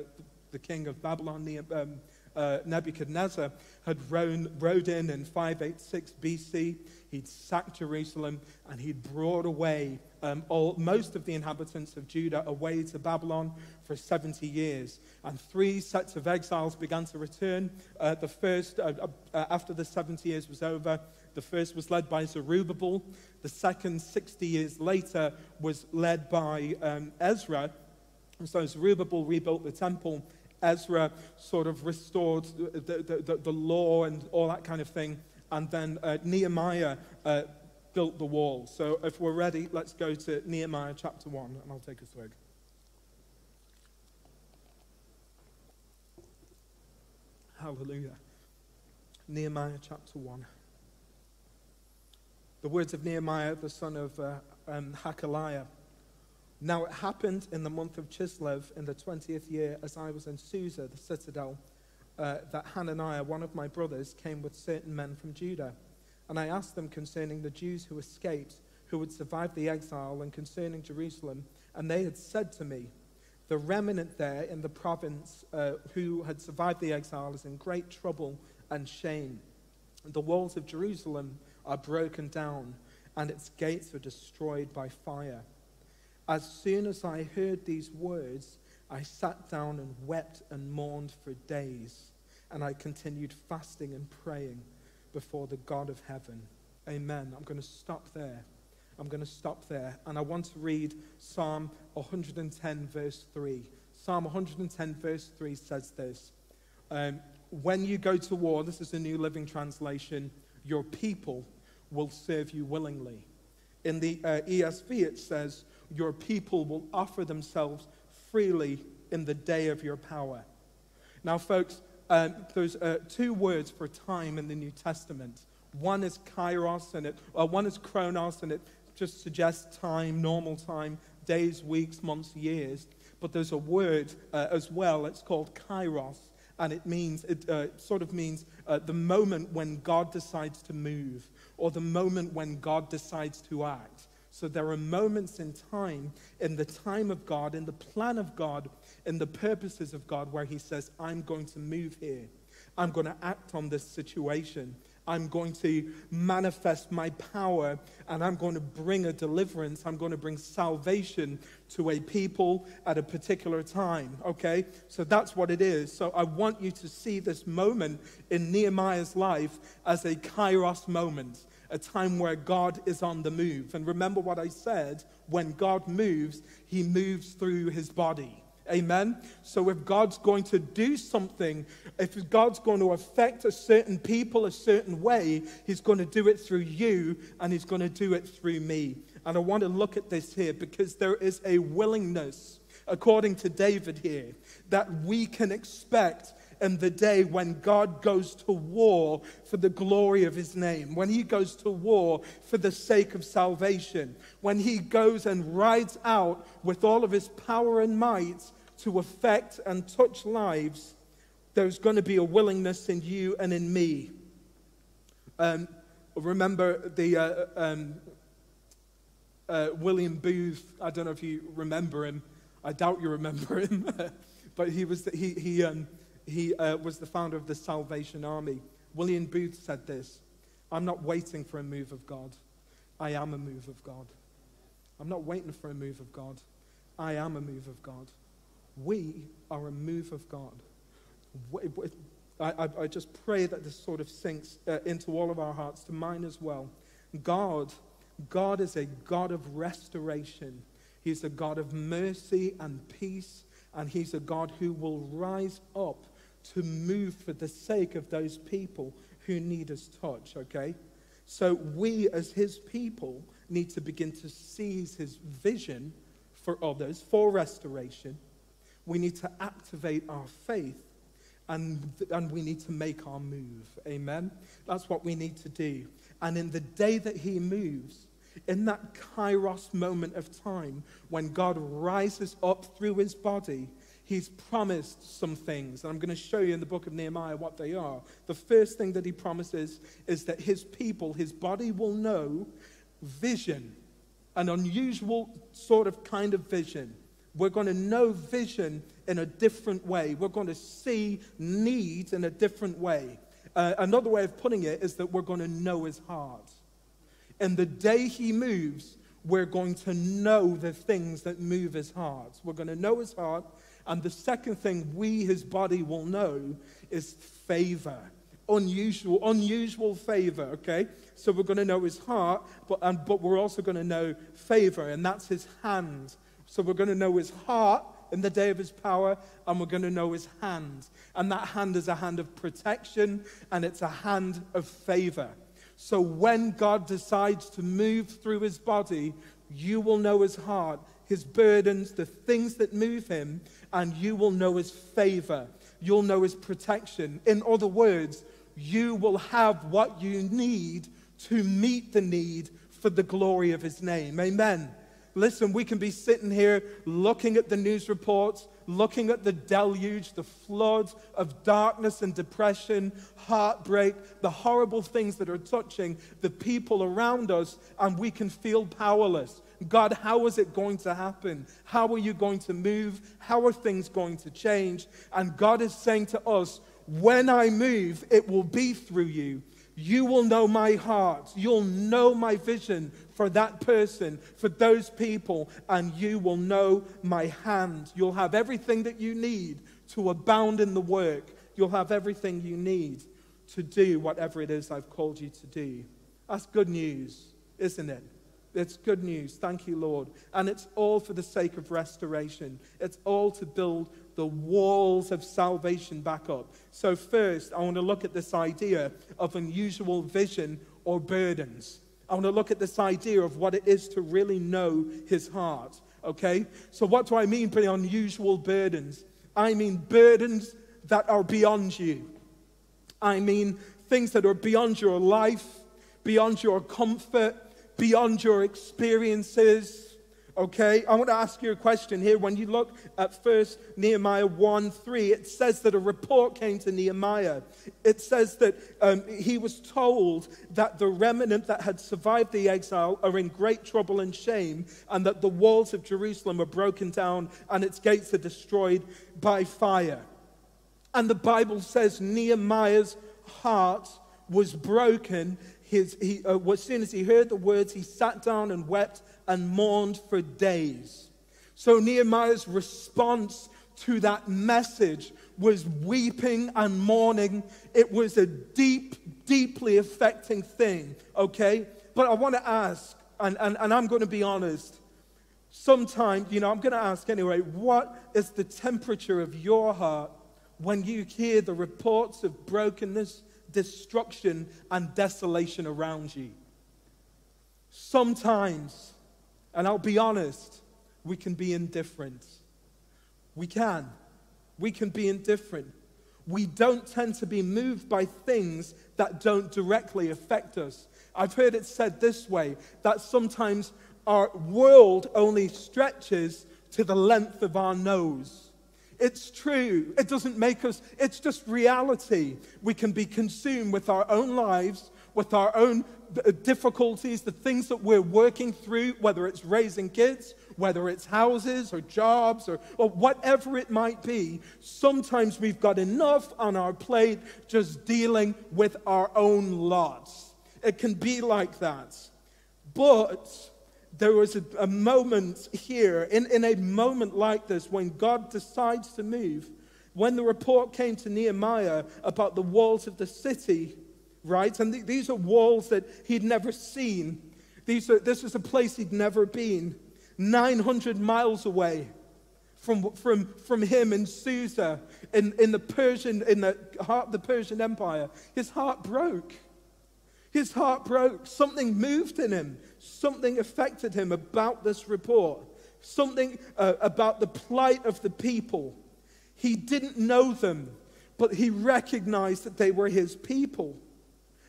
the king of Babylon, um, uh, Nebuchadnezzar, had rode, rode in in 586 BC. He'd sacked Jerusalem and he'd brought away um, all, most of the inhabitants of Judah away to Babylon for 70 years. And three sets of exiles began to return. Uh, the first, uh, uh after the 70 years was over, the first was led by Zerubbabel. The second, 60 years later, was led by um, Ezra. And so Zerubbabel rebuilt the temple. Ezra sort of restored the, the, the, the law and all that kind of thing. And then uh, Nehemiah uh, built the wall. So if we're ready, let's go to Nehemiah chapter 1, and I'll take a swig. Hallelujah. Nehemiah chapter 1 the words of Nehemiah, the son of uh, um, Hacaliah. Now it happened in the month of Chislev in the 20th year, as I was in Susa, the citadel, uh, that Hananiah, one of my brothers, came with certain men from Judah. And I asked them concerning the Jews who escaped, who had survived the exile, and concerning Jerusalem. And they had said to me, The remnant there in the province uh, who had survived the exile is in great trouble and shame. The walls of Jerusalem are broken down and its gates are destroyed by fire. As soon as I heard these words, I sat down and wept and mourned for days, and I continued fasting and praying before the God of heaven. Amen. I'm going to stop there. I'm going to stop there. And I want to read Psalm 110, verse 3. Psalm 110, verse 3 says this um, When you go to war, this is a New Living Translation, your people will serve you willingly. In the uh, ESV, it says, Your people will offer themselves freely in the day of your power. Now, folks, um, there's uh, two words for time in the New Testament. One is kairos, and it, uh, one is chronos, and it just suggests time, normal time, days, weeks, months, years. But there's a word uh, as well, it's called kairos, and it means, it uh, sort of means uh, the moment when God decides to move or the moment when God decides to act. So there are moments in time, in the time of God, in the plan of God, in the purposes of God, where He says, I'm going to move here. I'm going to act on this situation. I'm going to manifest my power and I'm going to bring a deliverance. I'm going to bring salvation to a people at a particular time. Okay? So that's what it is. So I want you to see this moment in Nehemiah's life as a kairos moment, a time where God is on the move. And remember what I said when God moves, he moves through his body. Amen. So if God's going to do something, if God's going to affect a certain people a certain way, He's going to do it through you and He's going to do it through me. And I want to look at this here because there is a willingness, according to David here, that we can expect in the day when God goes to war for the glory of his name, when he goes to war for the sake of salvation, when he goes and rides out with all of his power and might to affect and touch lives, there's going to be a willingness in you and in me. Um, remember the uh, um, uh, William Booth. I don't know if you remember him. I doubt you remember him, but he was the, he he um, he uh, was the founder of the Salvation Army. William Booth said this: "I'm not waiting for a move of God. I am a move of God. I'm not waiting for a move of God. I am a move of God. We are a move of God." I, I, just pray that this sort of sinks uh, into all of our hearts, to mine as well. God, God is a God of restoration. He's a God of mercy and peace, and He's a God who will rise up to move for the sake of those people who need His touch, okay? So we, as His people, need to begin to seize His vision for others, for restoration. We need to activate our faith and, and we need to make our move. Amen? That's what we need to do. And in the day that He moves, in that kairos moment of time, when God rises up through His body, He's promised some things. And I'm going to show you in the book of Nehemiah what they are. The first thing that He promises is that His people, His body will know vision, an unusual sort of kind of vision. We're going to know vision in a different way. We're going to see needs in a different way. Uh, another way of putting it is that we're going to know his heart. And the day he moves, we're going to know the things that move his heart. We're going to know his heart. And the second thing we, his body, will know is favor. Unusual, unusual favor, okay? So we're going to know his heart, but, and, but we're also going to know favor, and that's his hand. So we're going to know his heart, in the day of his power, and we're going to know his hand. And that hand is a hand of protection and it's a hand of favor. So when God decides to move through his body, you will know his heart, his burdens, the things that move him, and you will know his favor. You'll know his protection. In other words, you will have what you need to meet the need for the glory of his name. Amen. Listen, we can be sitting here looking at the news reports, looking at the deluge, the floods of darkness and depression, heartbreak, the horrible things that are touching the people around us, and we can feel powerless. God, how is it going to happen? How are you going to move? How are things going to change? And God is saying to us, when I move, it will be through you. You will know my heart. You'll know my vision for that person, for those people, and you will know my hand. You'll have everything that you need to abound in the work. You'll have everything you need to do whatever it is I've called you to do. That's good news, isn't it? It's good news. Thank you, Lord. And it's all for the sake of restoration. It's all to build the walls of salvation back up. So, first, I want to look at this idea of unusual vision or burdens. I want to look at this idea of what it is to really know his heart. Okay? So, what do I mean by unusual burdens? I mean burdens that are beyond you. I mean things that are beyond your life, beyond your comfort, beyond your experiences Okay, I want to ask you a question here. When you look at first Nehemiah 1 3, it says that a report came to Nehemiah. It says that um, he was told that the remnant that had survived the exile are in great trouble and shame, and that the walls of Jerusalem are broken down and its gates are destroyed by fire. And the Bible says Nehemiah's heart was broken. His, he, uh, as soon as he heard the words, he sat down and wept and mourned for days. So Nehemiah's response to that message was weeping and mourning. It was a deep, deeply affecting thing, okay? But I want to ask, and, and, and I'm going to be honest, sometime, you know, I'm going to ask anyway, what is the temperature of your heart when you hear the reports of brokenness, destruction, and desolation around you? Sometimes and I'll be honest, we can be indifferent. We can. We can be indifferent. we don't tend to be moved by things that don't directly affect us. I've heard it said this way that sometimes our world only stretches to the length of our nose. It's true. It doesn't make us, it's just reality. We can be consumed with our own lives, with our own uh, difficulties, the things that we're working through, whether it's raising kids, whether it's houses or jobs or, or whatever it might be. Sometimes we've got enough on our plate just dealing with our own lots. It can be like that. But there was a, a moment here, in, in a moment like this, when God decides to move. When the report came to Nehemiah about the walls of the city, right? And th- these are walls that he'd never seen. These are, this is a place he'd never been, 900 miles away from, from, from him in Susa, in, in the Persian, in the heart of the Persian Empire. His heart broke. His heart broke. Something moved in him. Something affected him about this report. Something uh, about the plight of the people. He didn't know them, but he recognized that they were his people.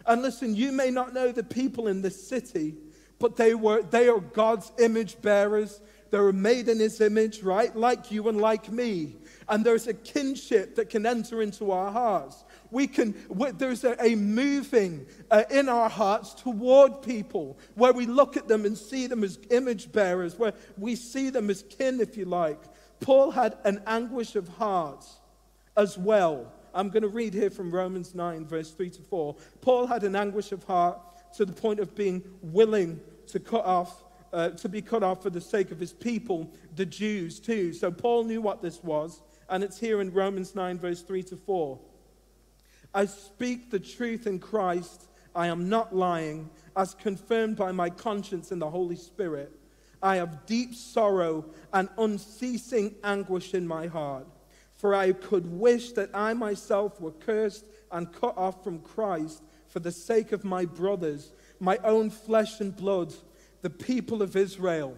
And listen, you may not know the people in this city, but they, were, they are God's image bearers. They were made in his image, right? Like you and like me. And there's a kinship that can enter into our hearts. We can, there's a, a moving uh, in our hearts toward people where we look at them and see them as image bearers, where we see them as kin, if you like. Paul had an anguish of heart as well I'm going to read here from Romans 9, verse 3 to 4. Paul had an anguish of heart to the point of being willing to cut off, uh, to be cut off for the sake of his people, the Jews, too. So Paul knew what this was, and it's here in Romans 9, verse 3 to 4. I speak the truth in Christ. I am not lying, as confirmed by my conscience in the Holy Spirit. I have deep sorrow and unceasing anguish in my heart. For I could wish that I myself were cursed and cut off from Christ for the sake of my brothers, my own flesh and blood, the people of Israel.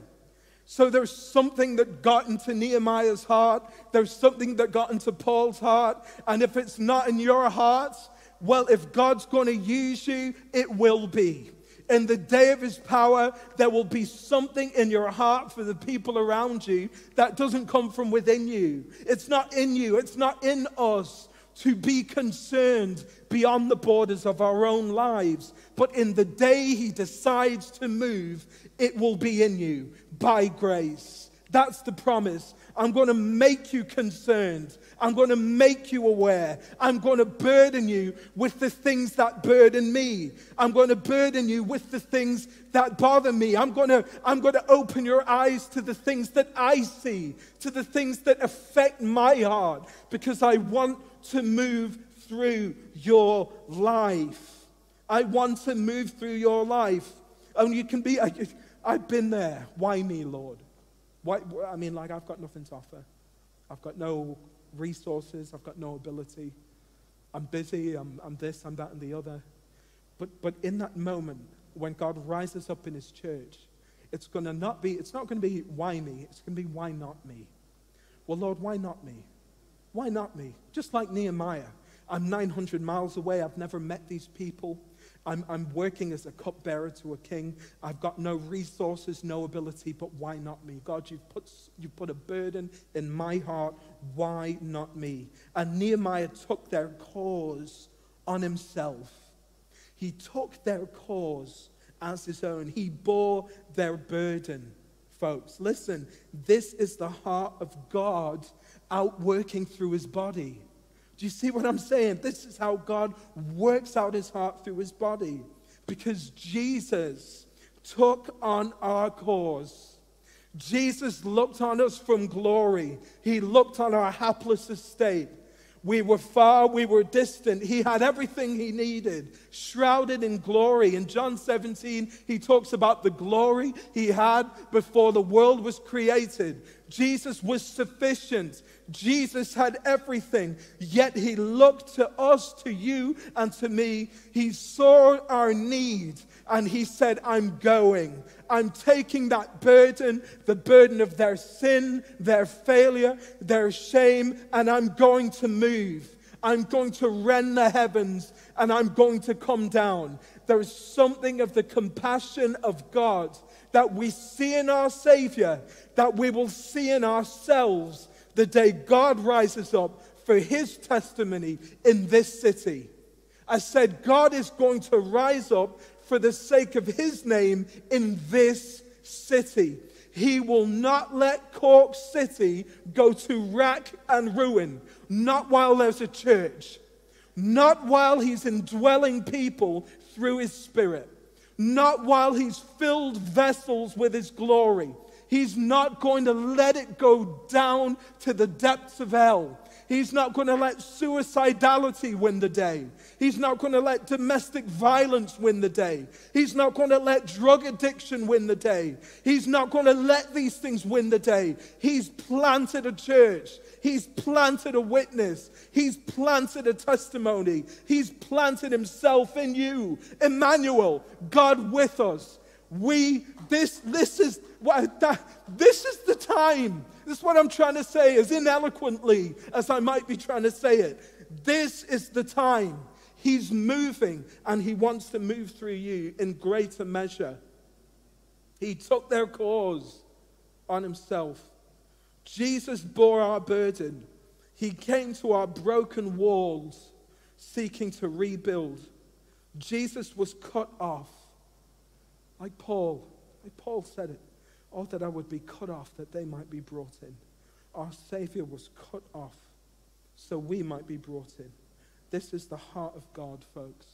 So there's something that got into Nehemiah's heart. There's something that got into Paul's heart. And if it's not in your heart, well, if God's going to use you, it will be in the day of his power, there will be something in your heart for the people around you that doesn't come from within you. It's not in you, it's not in us to be concerned beyond the borders of our own lives. But in the day he decides to move, it will be in you by grace. That's the promise. I'm going to make you concerned. I'm going to make you aware. I'm going to burden you with the things that burden me. I'm going to burden you with the things that bother me. I'm going to, I'm going to open your eyes to the things that I see, to the things that affect my heart, because I want to move through your life. I want to move through your life. And you can be, I, I've been there. Why me, Lord? Why, I mean, like, I've got nothing to offer. I've got no resources, I've got no ability. I'm busy, I'm, I'm this, I'm that, and the other. But, but in that moment, when God rises up in his church, it's going to not be, it's not going to be why me, it's going to be why not me. Well, Lord, why not me? Why not me? Just like Nehemiah. I'm 900 miles away. I've never met these people. I'm, I'm working as a cupbearer to a king. I've got no resources, no ability, but why not me? God, you've put, you've put a burden in my heart. Why not me? And Nehemiah took their cause on himself. He took their cause as his own, he bore their burden. Folks, listen, this is the heart of God outworking through his body. Do you see what I'm saying? This is how God works out his heart through his body. Because Jesus took on our cause. Jesus looked on us from glory. He looked on our hapless estate. We were far, we were distant. He had everything he needed, shrouded in glory. In John 17, he talks about the glory he had before the world was created. Jesus was sufficient. Jesus had everything, yet he looked to us, to you, and to me. He saw our need and he said, I'm going. I'm taking that burden, the burden of their sin, their failure, their shame, and I'm going to move. I'm going to rend the heavens and I'm going to come down. There is something of the compassion of God that we see in our Savior, that we will see in ourselves the day God rises up for his testimony in this city. I said, God is going to rise up for the sake of his name in this city. He will not let Cork City go to rack and ruin, not while there's a church, not while he's indwelling people through his spirit, not while he's filled vessels with his glory. He's not going to let it go down to the depths of hell. He's not going to let suicidality win the day. He's not going to let domestic violence win the day. He's not going to let drug addiction win the day. He's not going to let these things win the day. He's planted a church. He's planted a witness. He's planted a testimony. He's planted himself in you. Emmanuel, God with us. We, this, this is, what. this is the time this is what I'm trying to say, as ineloquently as I might be trying to say it. This is the time. He's moving, and He wants to move through you in greater measure. He took their cause on Himself. Jesus bore our burden. He came to our broken walls, seeking to rebuild. Jesus was cut off. Like Paul, like Paul said it. Oh, that I would be cut off that they might be brought in. Our Savior was cut off so we might be brought in. This is the heart of God, folks,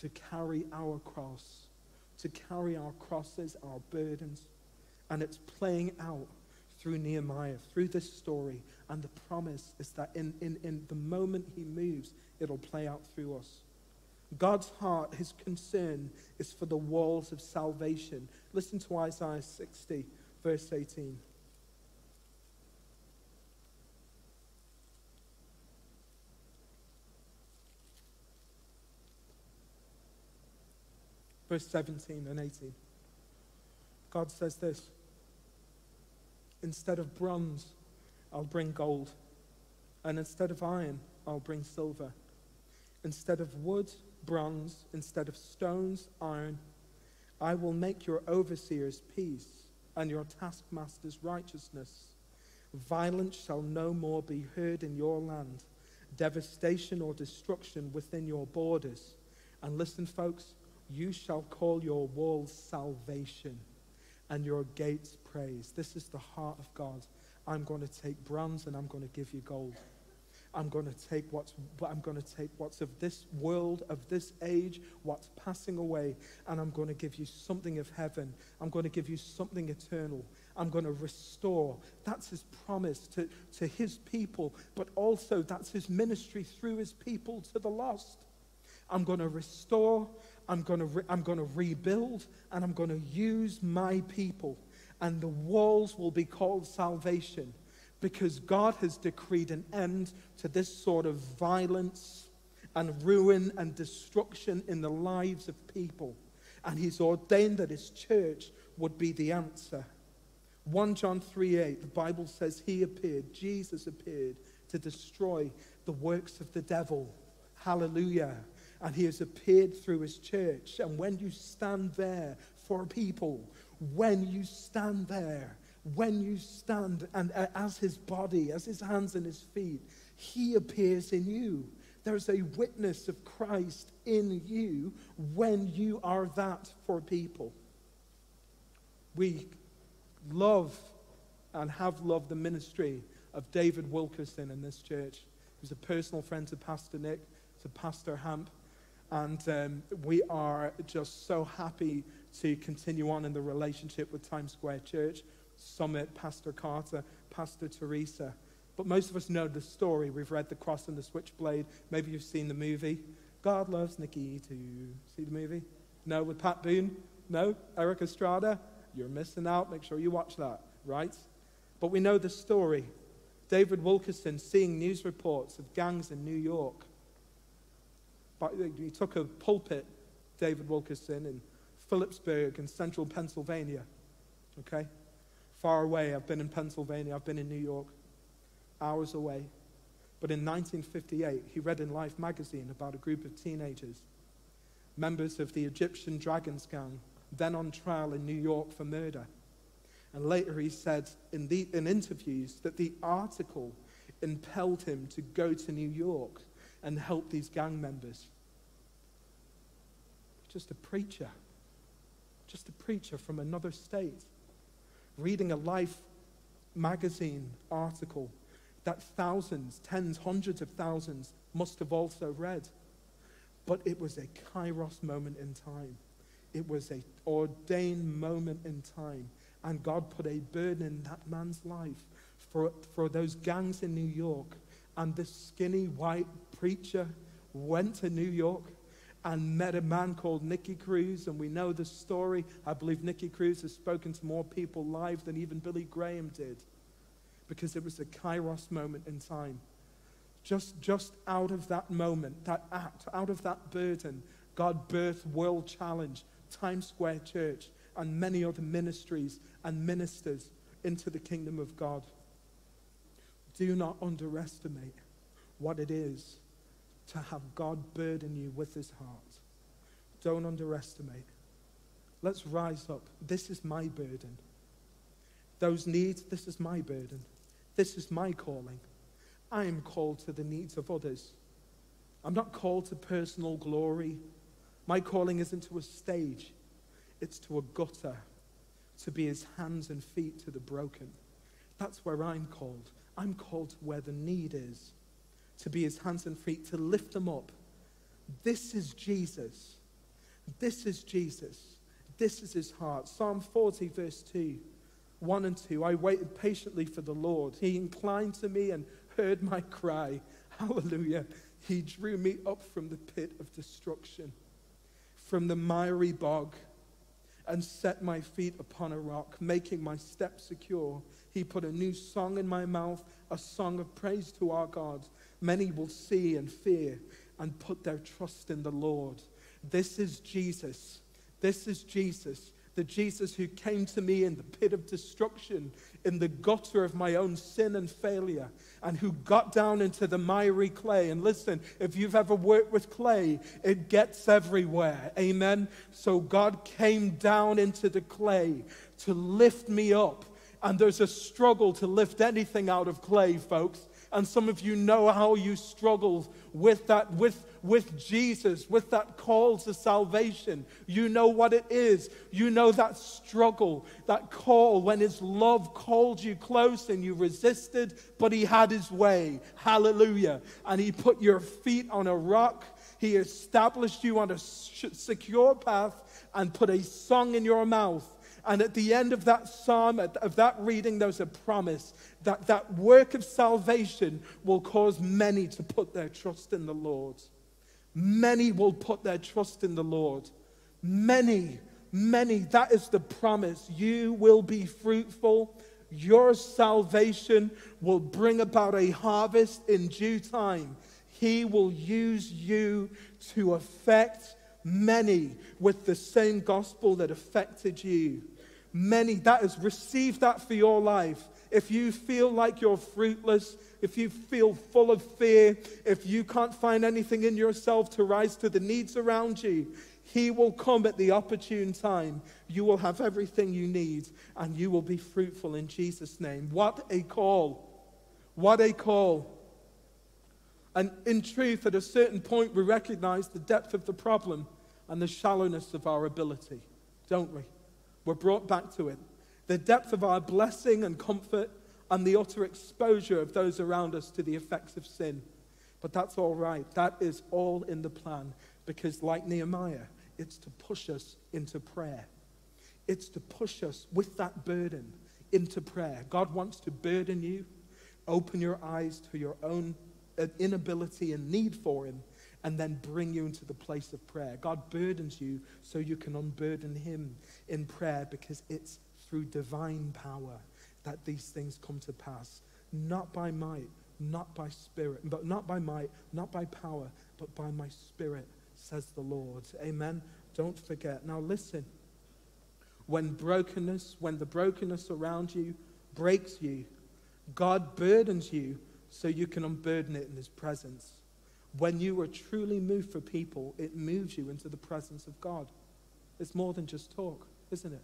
to carry our cross, to carry our crosses, our burdens. And it's playing out through Nehemiah, through this story. And the promise is that in, in, in the moment he moves, it'll play out through us. God's heart, his concern is for the walls of salvation. Listen to Isaiah 60, verse 18. Verse 17 and 18. God says this Instead of bronze, I'll bring gold, and instead of iron, I'll bring silver. Instead of wood, bronze, instead of stones, iron. I will make your overseers peace and your taskmasters righteousness. Violence shall no more be heard in your land, devastation or destruction within your borders. And listen, folks, you shall call your walls salvation and your gates praise. This is the heart of God. I'm going to take bronze and I'm going to give you gold. I'm going to take what's I'm going to take what's of this world, of this age, what's passing away, and I'm going to give you something of heaven. I'm going to give you something eternal. I'm going to restore. That's his promise to, to his people, but also that's his ministry through his people to the lost. I'm going to restore, I'm going to, re- I'm going to rebuild, and I'm going to use my people. And the walls will be called salvation because God has decreed an end to this sort of violence and ruin and destruction in the lives of people. And He's ordained that His church would be the answer. 1 John 3 8, the Bible says He appeared, Jesus appeared to destroy the works of the devil. Hallelujah. And He has appeared through His church. And when you stand there for people, when you stand there, when you stand and uh, as his body, as his hands and his feet, he appears in you. There's a witness of Christ in you when you are that for people. We love and have loved the ministry of David Wilkerson in this church. He's a personal friend to Pastor Nick, to Pastor Hamp, and um, we are just so happy to continue on in the relationship with Times Square Church. Summit, Pastor Carter, Pastor Teresa. But most of us know the story. We've read The Cross and the Switchblade. Maybe you've seen the movie. God loves Nicky too. See the movie? No, with Pat Boone? No? Erik Estrada? You're missing out. Make sure you watch that, right? But we know the story. David Wilkerson seeing news reports of gangs in New York. He took a pulpit, David Wilkerson, in Philipsburg in central Pennsylvania. Okay? far away. I've been in Pennsylvania, I've been in New York, hours away. But in 1958, he read in Life magazine about a group of teenagers, members of the Egyptian Dragons Gang, then on trial in New York for murder. And later he said in, the, in interviews that the article impelled him to go to New York and help these gang members. Just a preacher, just a preacher from another state, reading a Life magazine article that thousands, tens, hundreds of thousands must have also read. But it was a kairos moment in time. It was an ordained moment in time. And God put a burden in that man's life for, for those gangs in New York. And this skinny white preacher went to New York and met a man called Nicky Cruz. And we know the story. I believe Nicky Cruz has spoken to more people live than even Billy Graham did because it was a kairos moment in time. Just, just out of that moment, that act, out of that burden, God birthed World Challenge, Times Square Church, and many other ministries and ministers into the kingdom of God. Do not underestimate what it is to have God burden you with his heart. Don't underestimate. Let's rise up. This is my burden. Those needs, this is my burden. This is my calling. I am called to the needs of others. I'm not called to personal glory. My calling isn't to a stage, it's to a gutter, to be his hands and feet to the broken. That's where I'm called. I'm called to where the need is, to be his hands and feet, to lift them up. This is Jesus. This is Jesus. This is his heart. Psalm 40, verse 2. 1 and 2. I waited patiently for the Lord. He inclined to me and heard my cry. Hallelujah. He drew me up from the pit of destruction, from the miry bog, and set my feet upon a rock, making my steps secure. He put a new song in my mouth, a song of praise to our God. Many will see and fear and put their trust in the Lord. This is Jesus. This is Jesus the Jesus who came to me in the pit of destruction, in the gutter of my own sin and failure, and who got down into the miry clay. And listen, if you've ever worked with clay, it gets everywhere. Amen. So God came down into the clay to lift me up. And there's a struggle to lift anything out of clay, folks. And some of you know how you struggled with that, with, with Jesus, with that call to salvation. You know what it is. You know that struggle, that call when His love called you close and you resisted, but He had His way. Hallelujah. And He put your feet on a rock. He established you on a secure path and put a song in your mouth and at the end of that psalm, of that reading, there's a promise that that work of salvation will cause many to put their trust in the Lord. Many will put their trust in the Lord. Many, many. That is the promise. You will be fruitful. Your salvation will bring about a harvest in due time. He will use you to affect many with the same gospel that affected you. Many, that is, receive that for your life. If you feel like you're fruitless, if you feel full of fear, if you can't find anything in yourself to rise to the needs around you, He will come at the opportune time. You will have everything you need and you will be fruitful in Jesus' name. What a call! What a call! And in truth, at a certain point, we recognize the depth of the problem and the shallowness of our ability, don't we? We're brought back to it. The depth of our blessing and comfort and the utter exposure of those around us to the effects of sin. But that's all right. That is all in the plan because, like Nehemiah, it's to push us into prayer. It's to push us with that burden into prayer. God wants to burden you, open your eyes to your own uh, inability and need for Him, and then bring you into the place of prayer. God burdens you so you can unburden Him in prayer because it's through divine power that these things come to pass. Not by might, not by spirit, but not by might, not by power, but by my spirit, says the Lord. Amen. Don't forget. Now listen. When brokenness, when the brokenness around you breaks you, God burdens you so you can unburden it in His presence. When you are truly moved for people, it moves you into the presence of God. It's more than just talk, isn't it?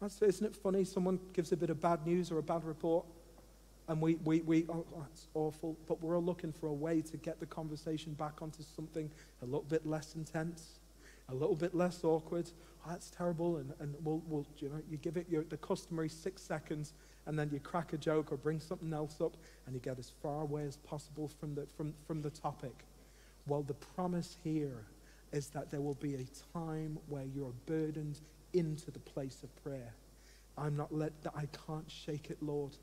That's, isn't it funny? Someone gives a bit of bad news or a bad report, and we, we, we oh, that's awful, but we're all looking for a way to get the conversation back onto something a little bit less intense, a little bit less awkward. Oh, that's terrible, and, and we'll, we'll, you know, you give it your, the customary six seconds, and then you crack a joke or bring something else up, and you get as far away as possible from the, from, from the topic. Well, the promise here is that there will be a time where you're burdened into the place of prayer. I'm not let, that I can't shake it, Lord.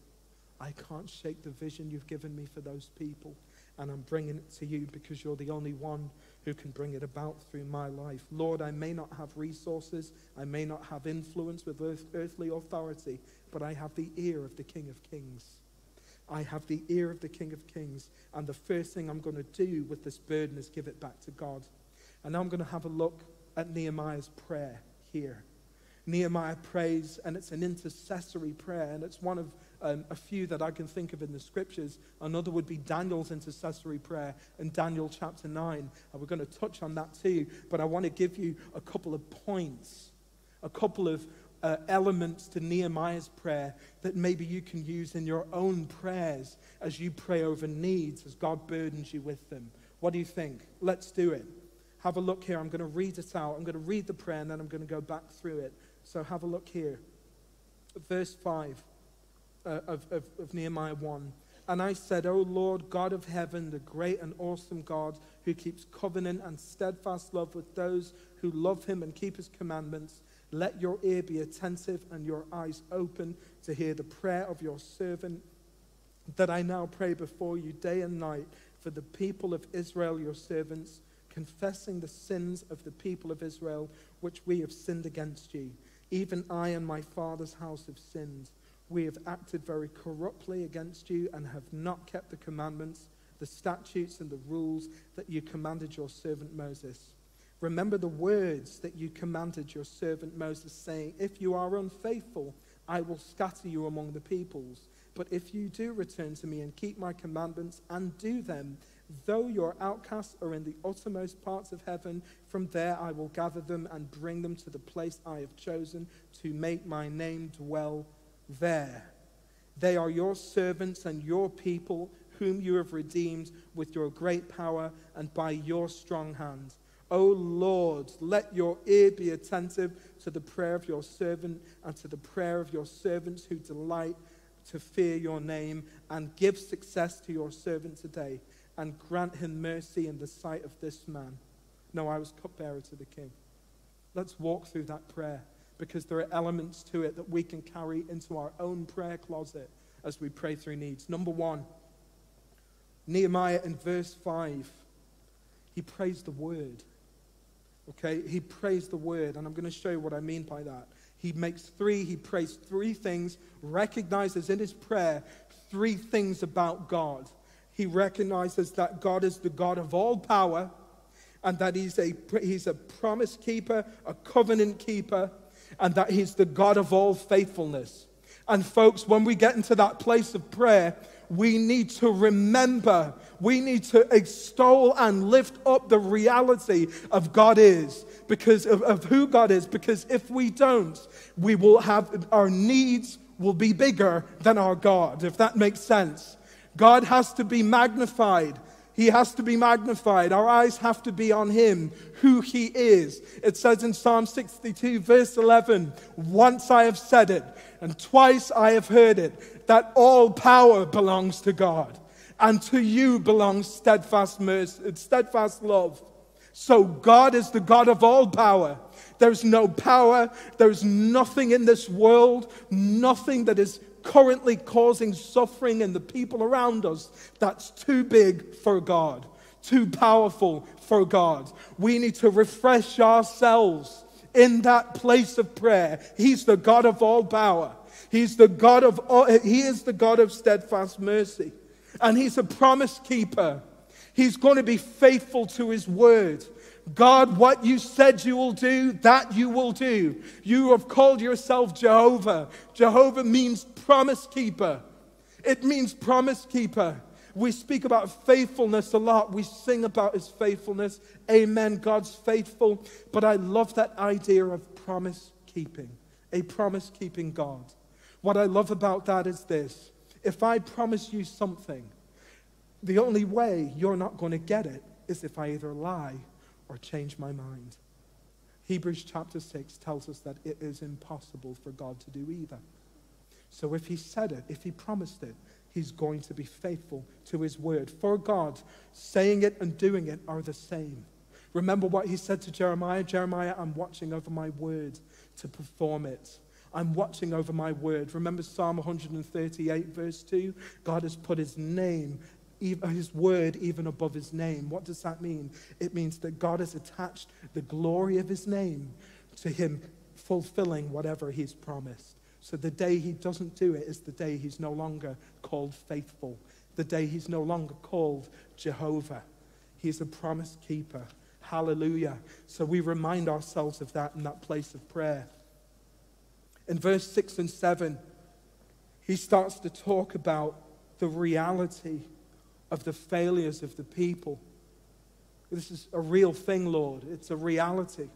I can't shake the vision you've given me for those people. And I'm bringing it to you because you're the only one who can bring it about through my life. Lord, I may not have resources, I may not have influence with earth, earthly authority, but I have the ear of the King of Kings. I have the ear of the King of Kings. And the first thing I'm going to do with this burden is give it back to God. And now I'm going to have a look at Nehemiah's prayer here. Nehemiah prays, and it's an intercessory prayer, and it's one of um, a few that I can think of in the scriptures. Another would be Daniel's intercessory prayer in Daniel chapter 9. And we're going to touch on that too, but I want to give you a couple of points, a couple of uh, elements to Nehemiah's prayer that maybe you can use in your own prayers as you pray over needs, as God burdens you with them. What do you think? Let's do it. Have a look here. I'm going to read it out. I'm going to read the prayer and then I'm going to go back through it. So have a look here. Verse 5 uh, of, of, of Nehemiah 1. And I said, O Lord, God of heaven, the great and awesome God who keeps covenant and steadfast love with those who love him and keep his commandments, let your ear be attentive and your eyes open to hear the prayer of your servant that I now pray before you day and night for the people of Israel, your servants, confessing the sins of the people of Israel, which we have sinned against you. Even I and my father's house have sinned. We have acted very corruptly against you and have not kept the commandments, the statutes, and the rules that you commanded your servant Moses. Remember the words that you commanded your servant Moses, saying, If you are unfaithful, I will scatter you among the peoples. But if you do return to me and keep my commandments and do them, Though your outcasts are in the uttermost parts of heaven, from there I will gather them and bring them to the place I have chosen to make my name dwell there. They are your servants and your people, whom you have redeemed with your great power and by your strong hand. O Lord, let your ear be attentive to the prayer of your servant and to the prayer of your servants who delight to fear your name, and give success to your servant today and grant him mercy in the sight of this man. No, I was cupbearer to the king. Let's walk through that prayer because there are elements to it that we can carry into our own prayer closet as we pray through needs. Number one, Nehemiah in verse 5, he prays the word. Okay, he prays the word, and I'm going to show you what I mean by that. He makes three, he prays three things, recognizes in his prayer three things about God he recognizes that God is the God of all power and that he's a, he's a promise keeper, a covenant keeper, and that he's the God of all faithfulness. And, folks, when we get into that place of prayer, we need to remember, we need to extol and lift up the reality of God is, because of, of who God is, because if we don't, we will have our needs will be bigger than our God, if that makes sense. God has to be magnified. He has to be magnified. Our eyes have to be on Him, who He is. It says in Psalm 62, verse 11, Once I have said it, and twice I have heard it, that all power belongs to God, and to you belongs steadfast mercy, steadfast love. So God is the God of all power. There's no power, there's nothing in this world, nothing that is currently causing suffering in the people around us that's too big for God, too powerful for God. We need to refresh ourselves in that place of prayer. He's the God of all power. He's the God of all, he is the God of steadfast mercy. And he's a promise keeper. He's going to be faithful to his word. God, what you said you will do, that you will do. You have called yourself Jehovah. Jehovah means promise keeper. It means promise keeper. We speak about faithfulness a lot. We sing about his faithfulness. Amen. God's faithful. But I love that idea of promise keeping, a promise keeping God. What I love about that is this if I promise you something, the only way you're not going to get it is if I either lie or change my mind. Hebrews chapter 6 tells us that it is impossible for God to do either. So if he said it, if he promised it, he's going to be faithful to his word. For God, saying it and doing it are the same. Remember what he said to Jeremiah Jeremiah, I'm watching over my word to perform it. I'm watching over my word. Remember Psalm 138, verse 2? God has put his name, his word, even above his name. What does that mean? It means that God has attached the glory of his name to him fulfilling whatever he's promised. So the day he doesn't do it is the day he's no longer called faithful, the day he's no longer called Jehovah. He's a promise keeper. Hallelujah. So we remind ourselves of that in that place of prayer. In verse 6 and 7, he starts to talk about the reality of the failures of the people. This is a real thing, Lord. It's a reality.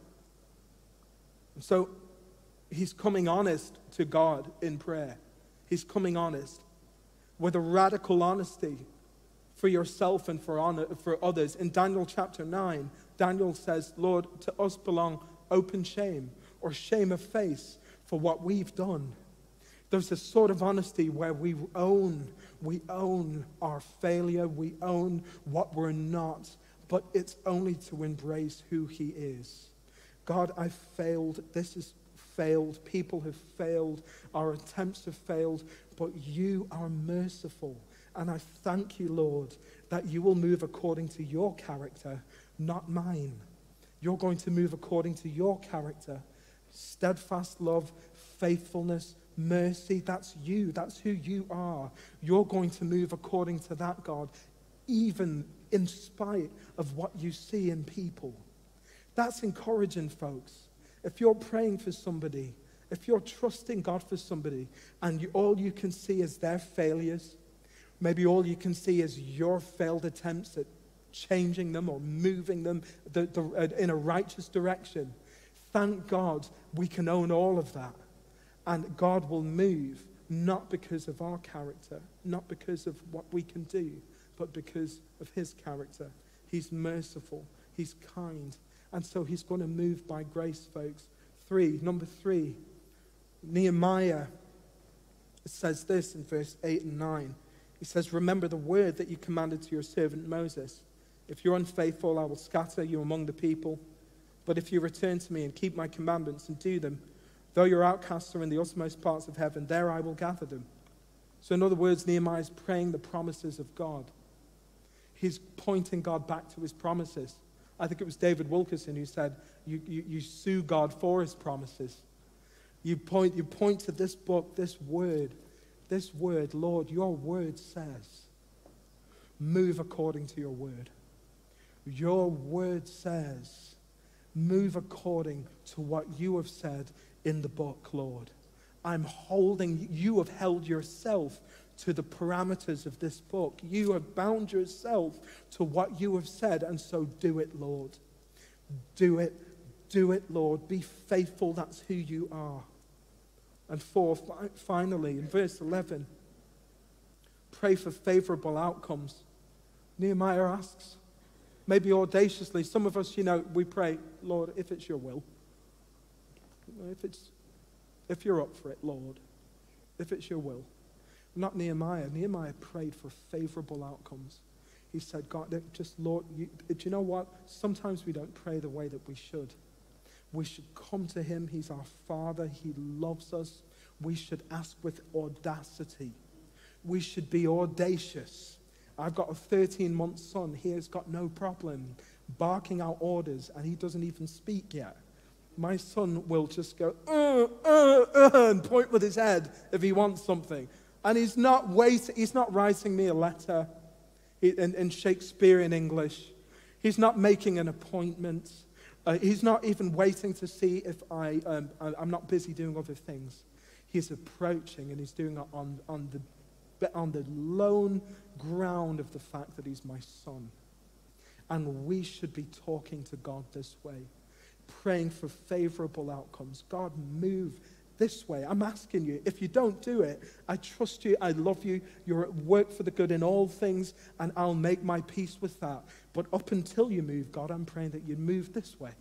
And so he's coming honest to God in prayer. He's coming honest with a radical honesty for yourself and for, honor, for others. In Daniel chapter 9, Daniel says, Lord, to us belong open shame or shame of face for what we've done. There's a sort of honesty where we own, we own our failure, we own what we're not, but it's only to embrace who He is. God, I've failed. This has failed. People have failed. Our attempts have failed, but you are merciful. And I thank you, Lord, that you will move according to your character, not mine. You're going to move according to your character steadfast love, faithfulness, mercy. That's you. That's who you are. You're going to move according to that, God, even in spite of what you see in people. That's encouraging, folks. If you're praying for somebody, if you're trusting God for somebody, and you, all you can see is their failures, maybe all you can see is your failed attempts at changing them or moving them the, the, uh, in a righteous direction Thank God we can own all of that. And God will move not because of our character, not because of what we can do, but because of his character. He's merciful, he's kind. And so he's going to move by grace, folks. Three, number three, Nehemiah says this in verse 8 and 9. He says, Remember the word that you commanded to your servant Moses. If you're unfaithful, I will scatter you among the people but if you return to me and keep my commandments and do them, though your outcasts are in the uttermost parts of heaven, there I will gather them. So, in other words, Nehemiah is praying the promises of God. He's pointing God back to his promises. I think it was David Wilkerson who said, You, you, you sue God for his promises. You point, you point to this book, this word, this word, Lord, your word says, move according to your word. Your word says, move according to what you have said in the book, Lord. I'm holding, you have held yourself to the parameters of this book. You have bound yourself to what you have said, and so do it, Lord. Do it, do it, Lord. Be faithful, that's who you are. And fourth, finally, in verse 11, pray for favorable outcomes. Nehemiah asks, maybe audaciously, some of us, you know, we pray, Lord, if it's your will, if, it's, if you're up for it, Lord, if it's your will. Not Nehemiah. Nehemiah prayed for favorable outcomes. He said, God, just Lord, you, do you know what? Sometimes we don't pray the way that we should. We should come to Him. He's our Father. He loves us. We should ask with audacity. We should be audacious. I've got a 13 month son. He has got no problem barking out orders and he doesn't even speak yet. My son will just go, uh, uh, uh, and point with his head if he wants something. And he's not waiting, he's not writing me a letter in, in Shakespearean English. He's not making an appointment. Uh, he's not even waiting to see if I, um, I'm not busy doing other things. He's approaching and he's doing it on, on the on the lone ground of the fact that he's my son. And we should be talking to God this way, praying for favorable outcomes. God, move this way. I'm asking you, if you don't do it, I trust you, I love you, you're at work for the good in all things, and I'll make my peace with that. But up until you move, God, I'm praying that you move this way.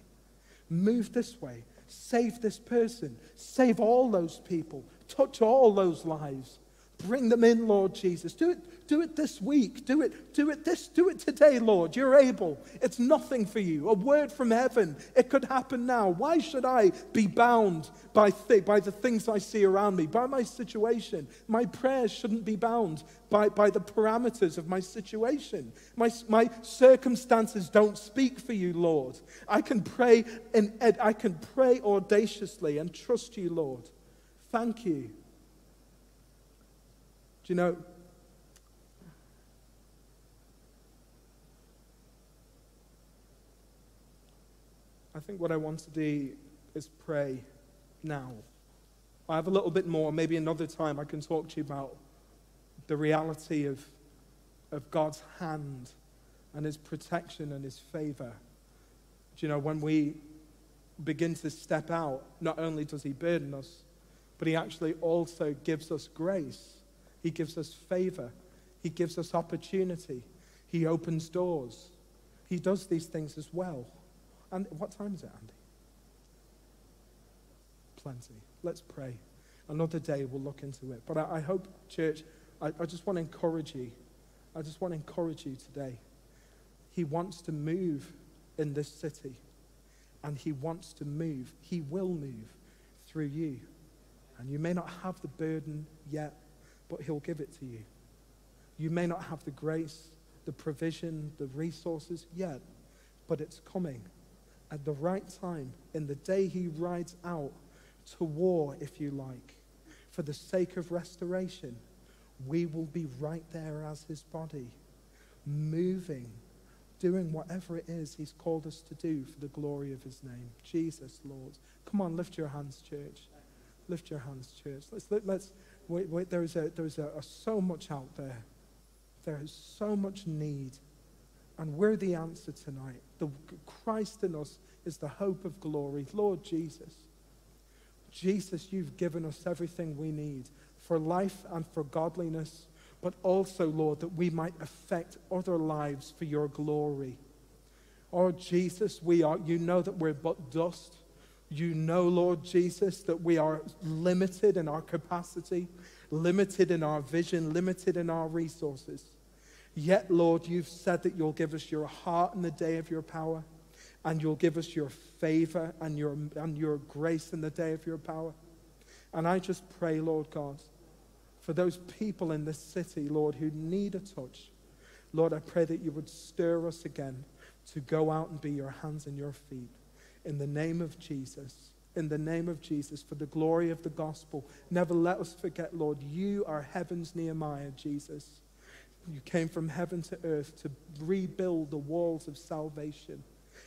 Move this way. Save this person. Save all those people. Touch all those lives. Bring them in, Lord Jesus. Do it, do it this week. Do it, do it this, do it today, Lord. You're able. It's nothing for you. A word from heaven. It could happen now. Why should I be bound by, th- by the things I see around me, by my situation? My prayers shouldn't be bound by, by the parameters of my situation. My, my circumstances don't speak for you, Lord. I can pray and I can pray audaciously and trust you, Lord. Thank you. Do you know? I think what I want to do is pray now. I have a little bit more. Maybe another time I can talk to you about the reality of, of God's hand and his protection and his favor. Do you know, when we begin to step out, not only does he burden us, but he actually also gives us grace. He gives us favor. He gives us opportunity. He opens doors. He does these things as well. And what time is it, Andy? Plenty. Let's pray. Another day we'll look into it. But I, I hope, church, I, I just want to encourage you. I just want to encourage you today. He wants to move in this city. And he wants to move. He will move through you. And you may not have the burden yet, but he'll give it to you. You may not have the grace, the provision, the resources yet, but it's coming at the right time, in the day he rides out to war, if you like, for the sake of restoration. We will be right there as his body, moving, doing whatever it is he's called us to do for the glory of his name. Jesus, Lord. Come on, lift your hands, church. Lift your hands, church. Let's, let, us let us wait, wait, there's a, there's a, a so much out there. There is so much need. And we're the answer tonight. The Christ in us is the hope of glory. Lord Jesus, Jesus, you've given us everything we need for life and for godliness, but also, Lord, that we might affect other lives for your glory. Oh, Jesus, we are, you know that we're but dust. You know, Lord Jesus, that we are limited in our capacity, limited in our vision, limited in our resources. Yet, Lord, you've said that you'll give us your heart in the day of your power, and you'll give us your favor and your, and your grace in the day of your power. And I just pray, Lord God, for those people in this city, Lord, who need a touch. Lord, I pray that you would stir us again to go out and be your hands and your feet in the name of Jesus. In the name of Jesus, for the glory of the gospel. Never let us forget, Lord, you are heaven's Nehemiah, Jesus. You came from heaven to earth to rebuild the walls of salvation.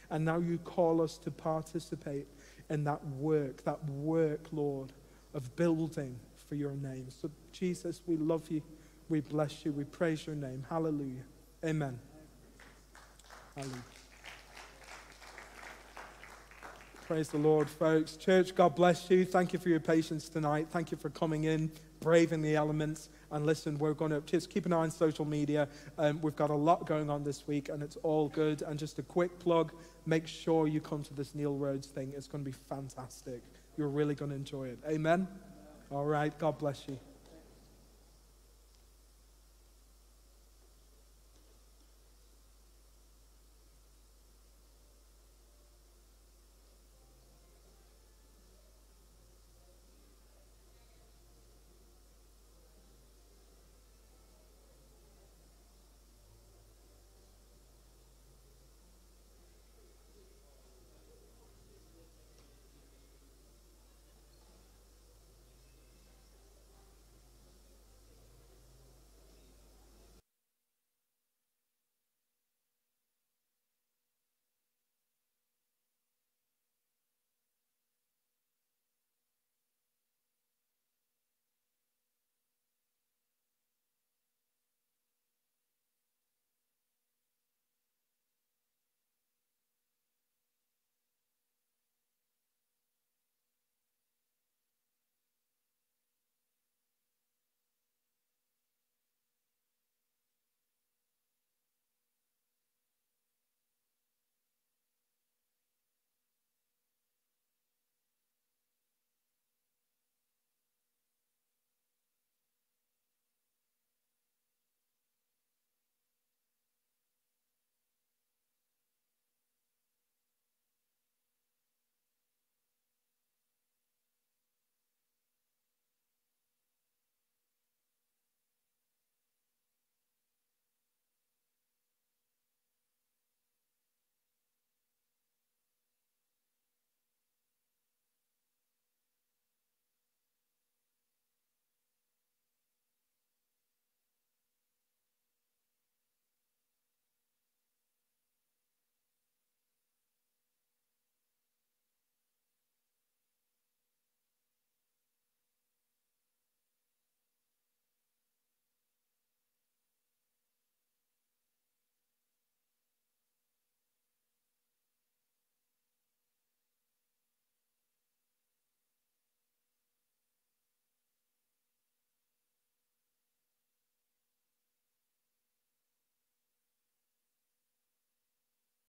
And now you call us to participate in that work, that work, Lord, of building for your name. So, Jesus, we love you. We bless you. We praise your name. Hallelujah. Amen. Hallelujah. Praise the Lord, folks. Church, God bless you. Thank you for your patience tonight. Thank you for coming in, braving the elements. And listen, we're going to just keep an eye on social media. Um, we've got a lot going on this week, and it's all good. And just a quick plug make sure you come to this Neil Rhodes thing. It's going to be fantastic. You're really going to enjoy it. Amen? All right. God bless you.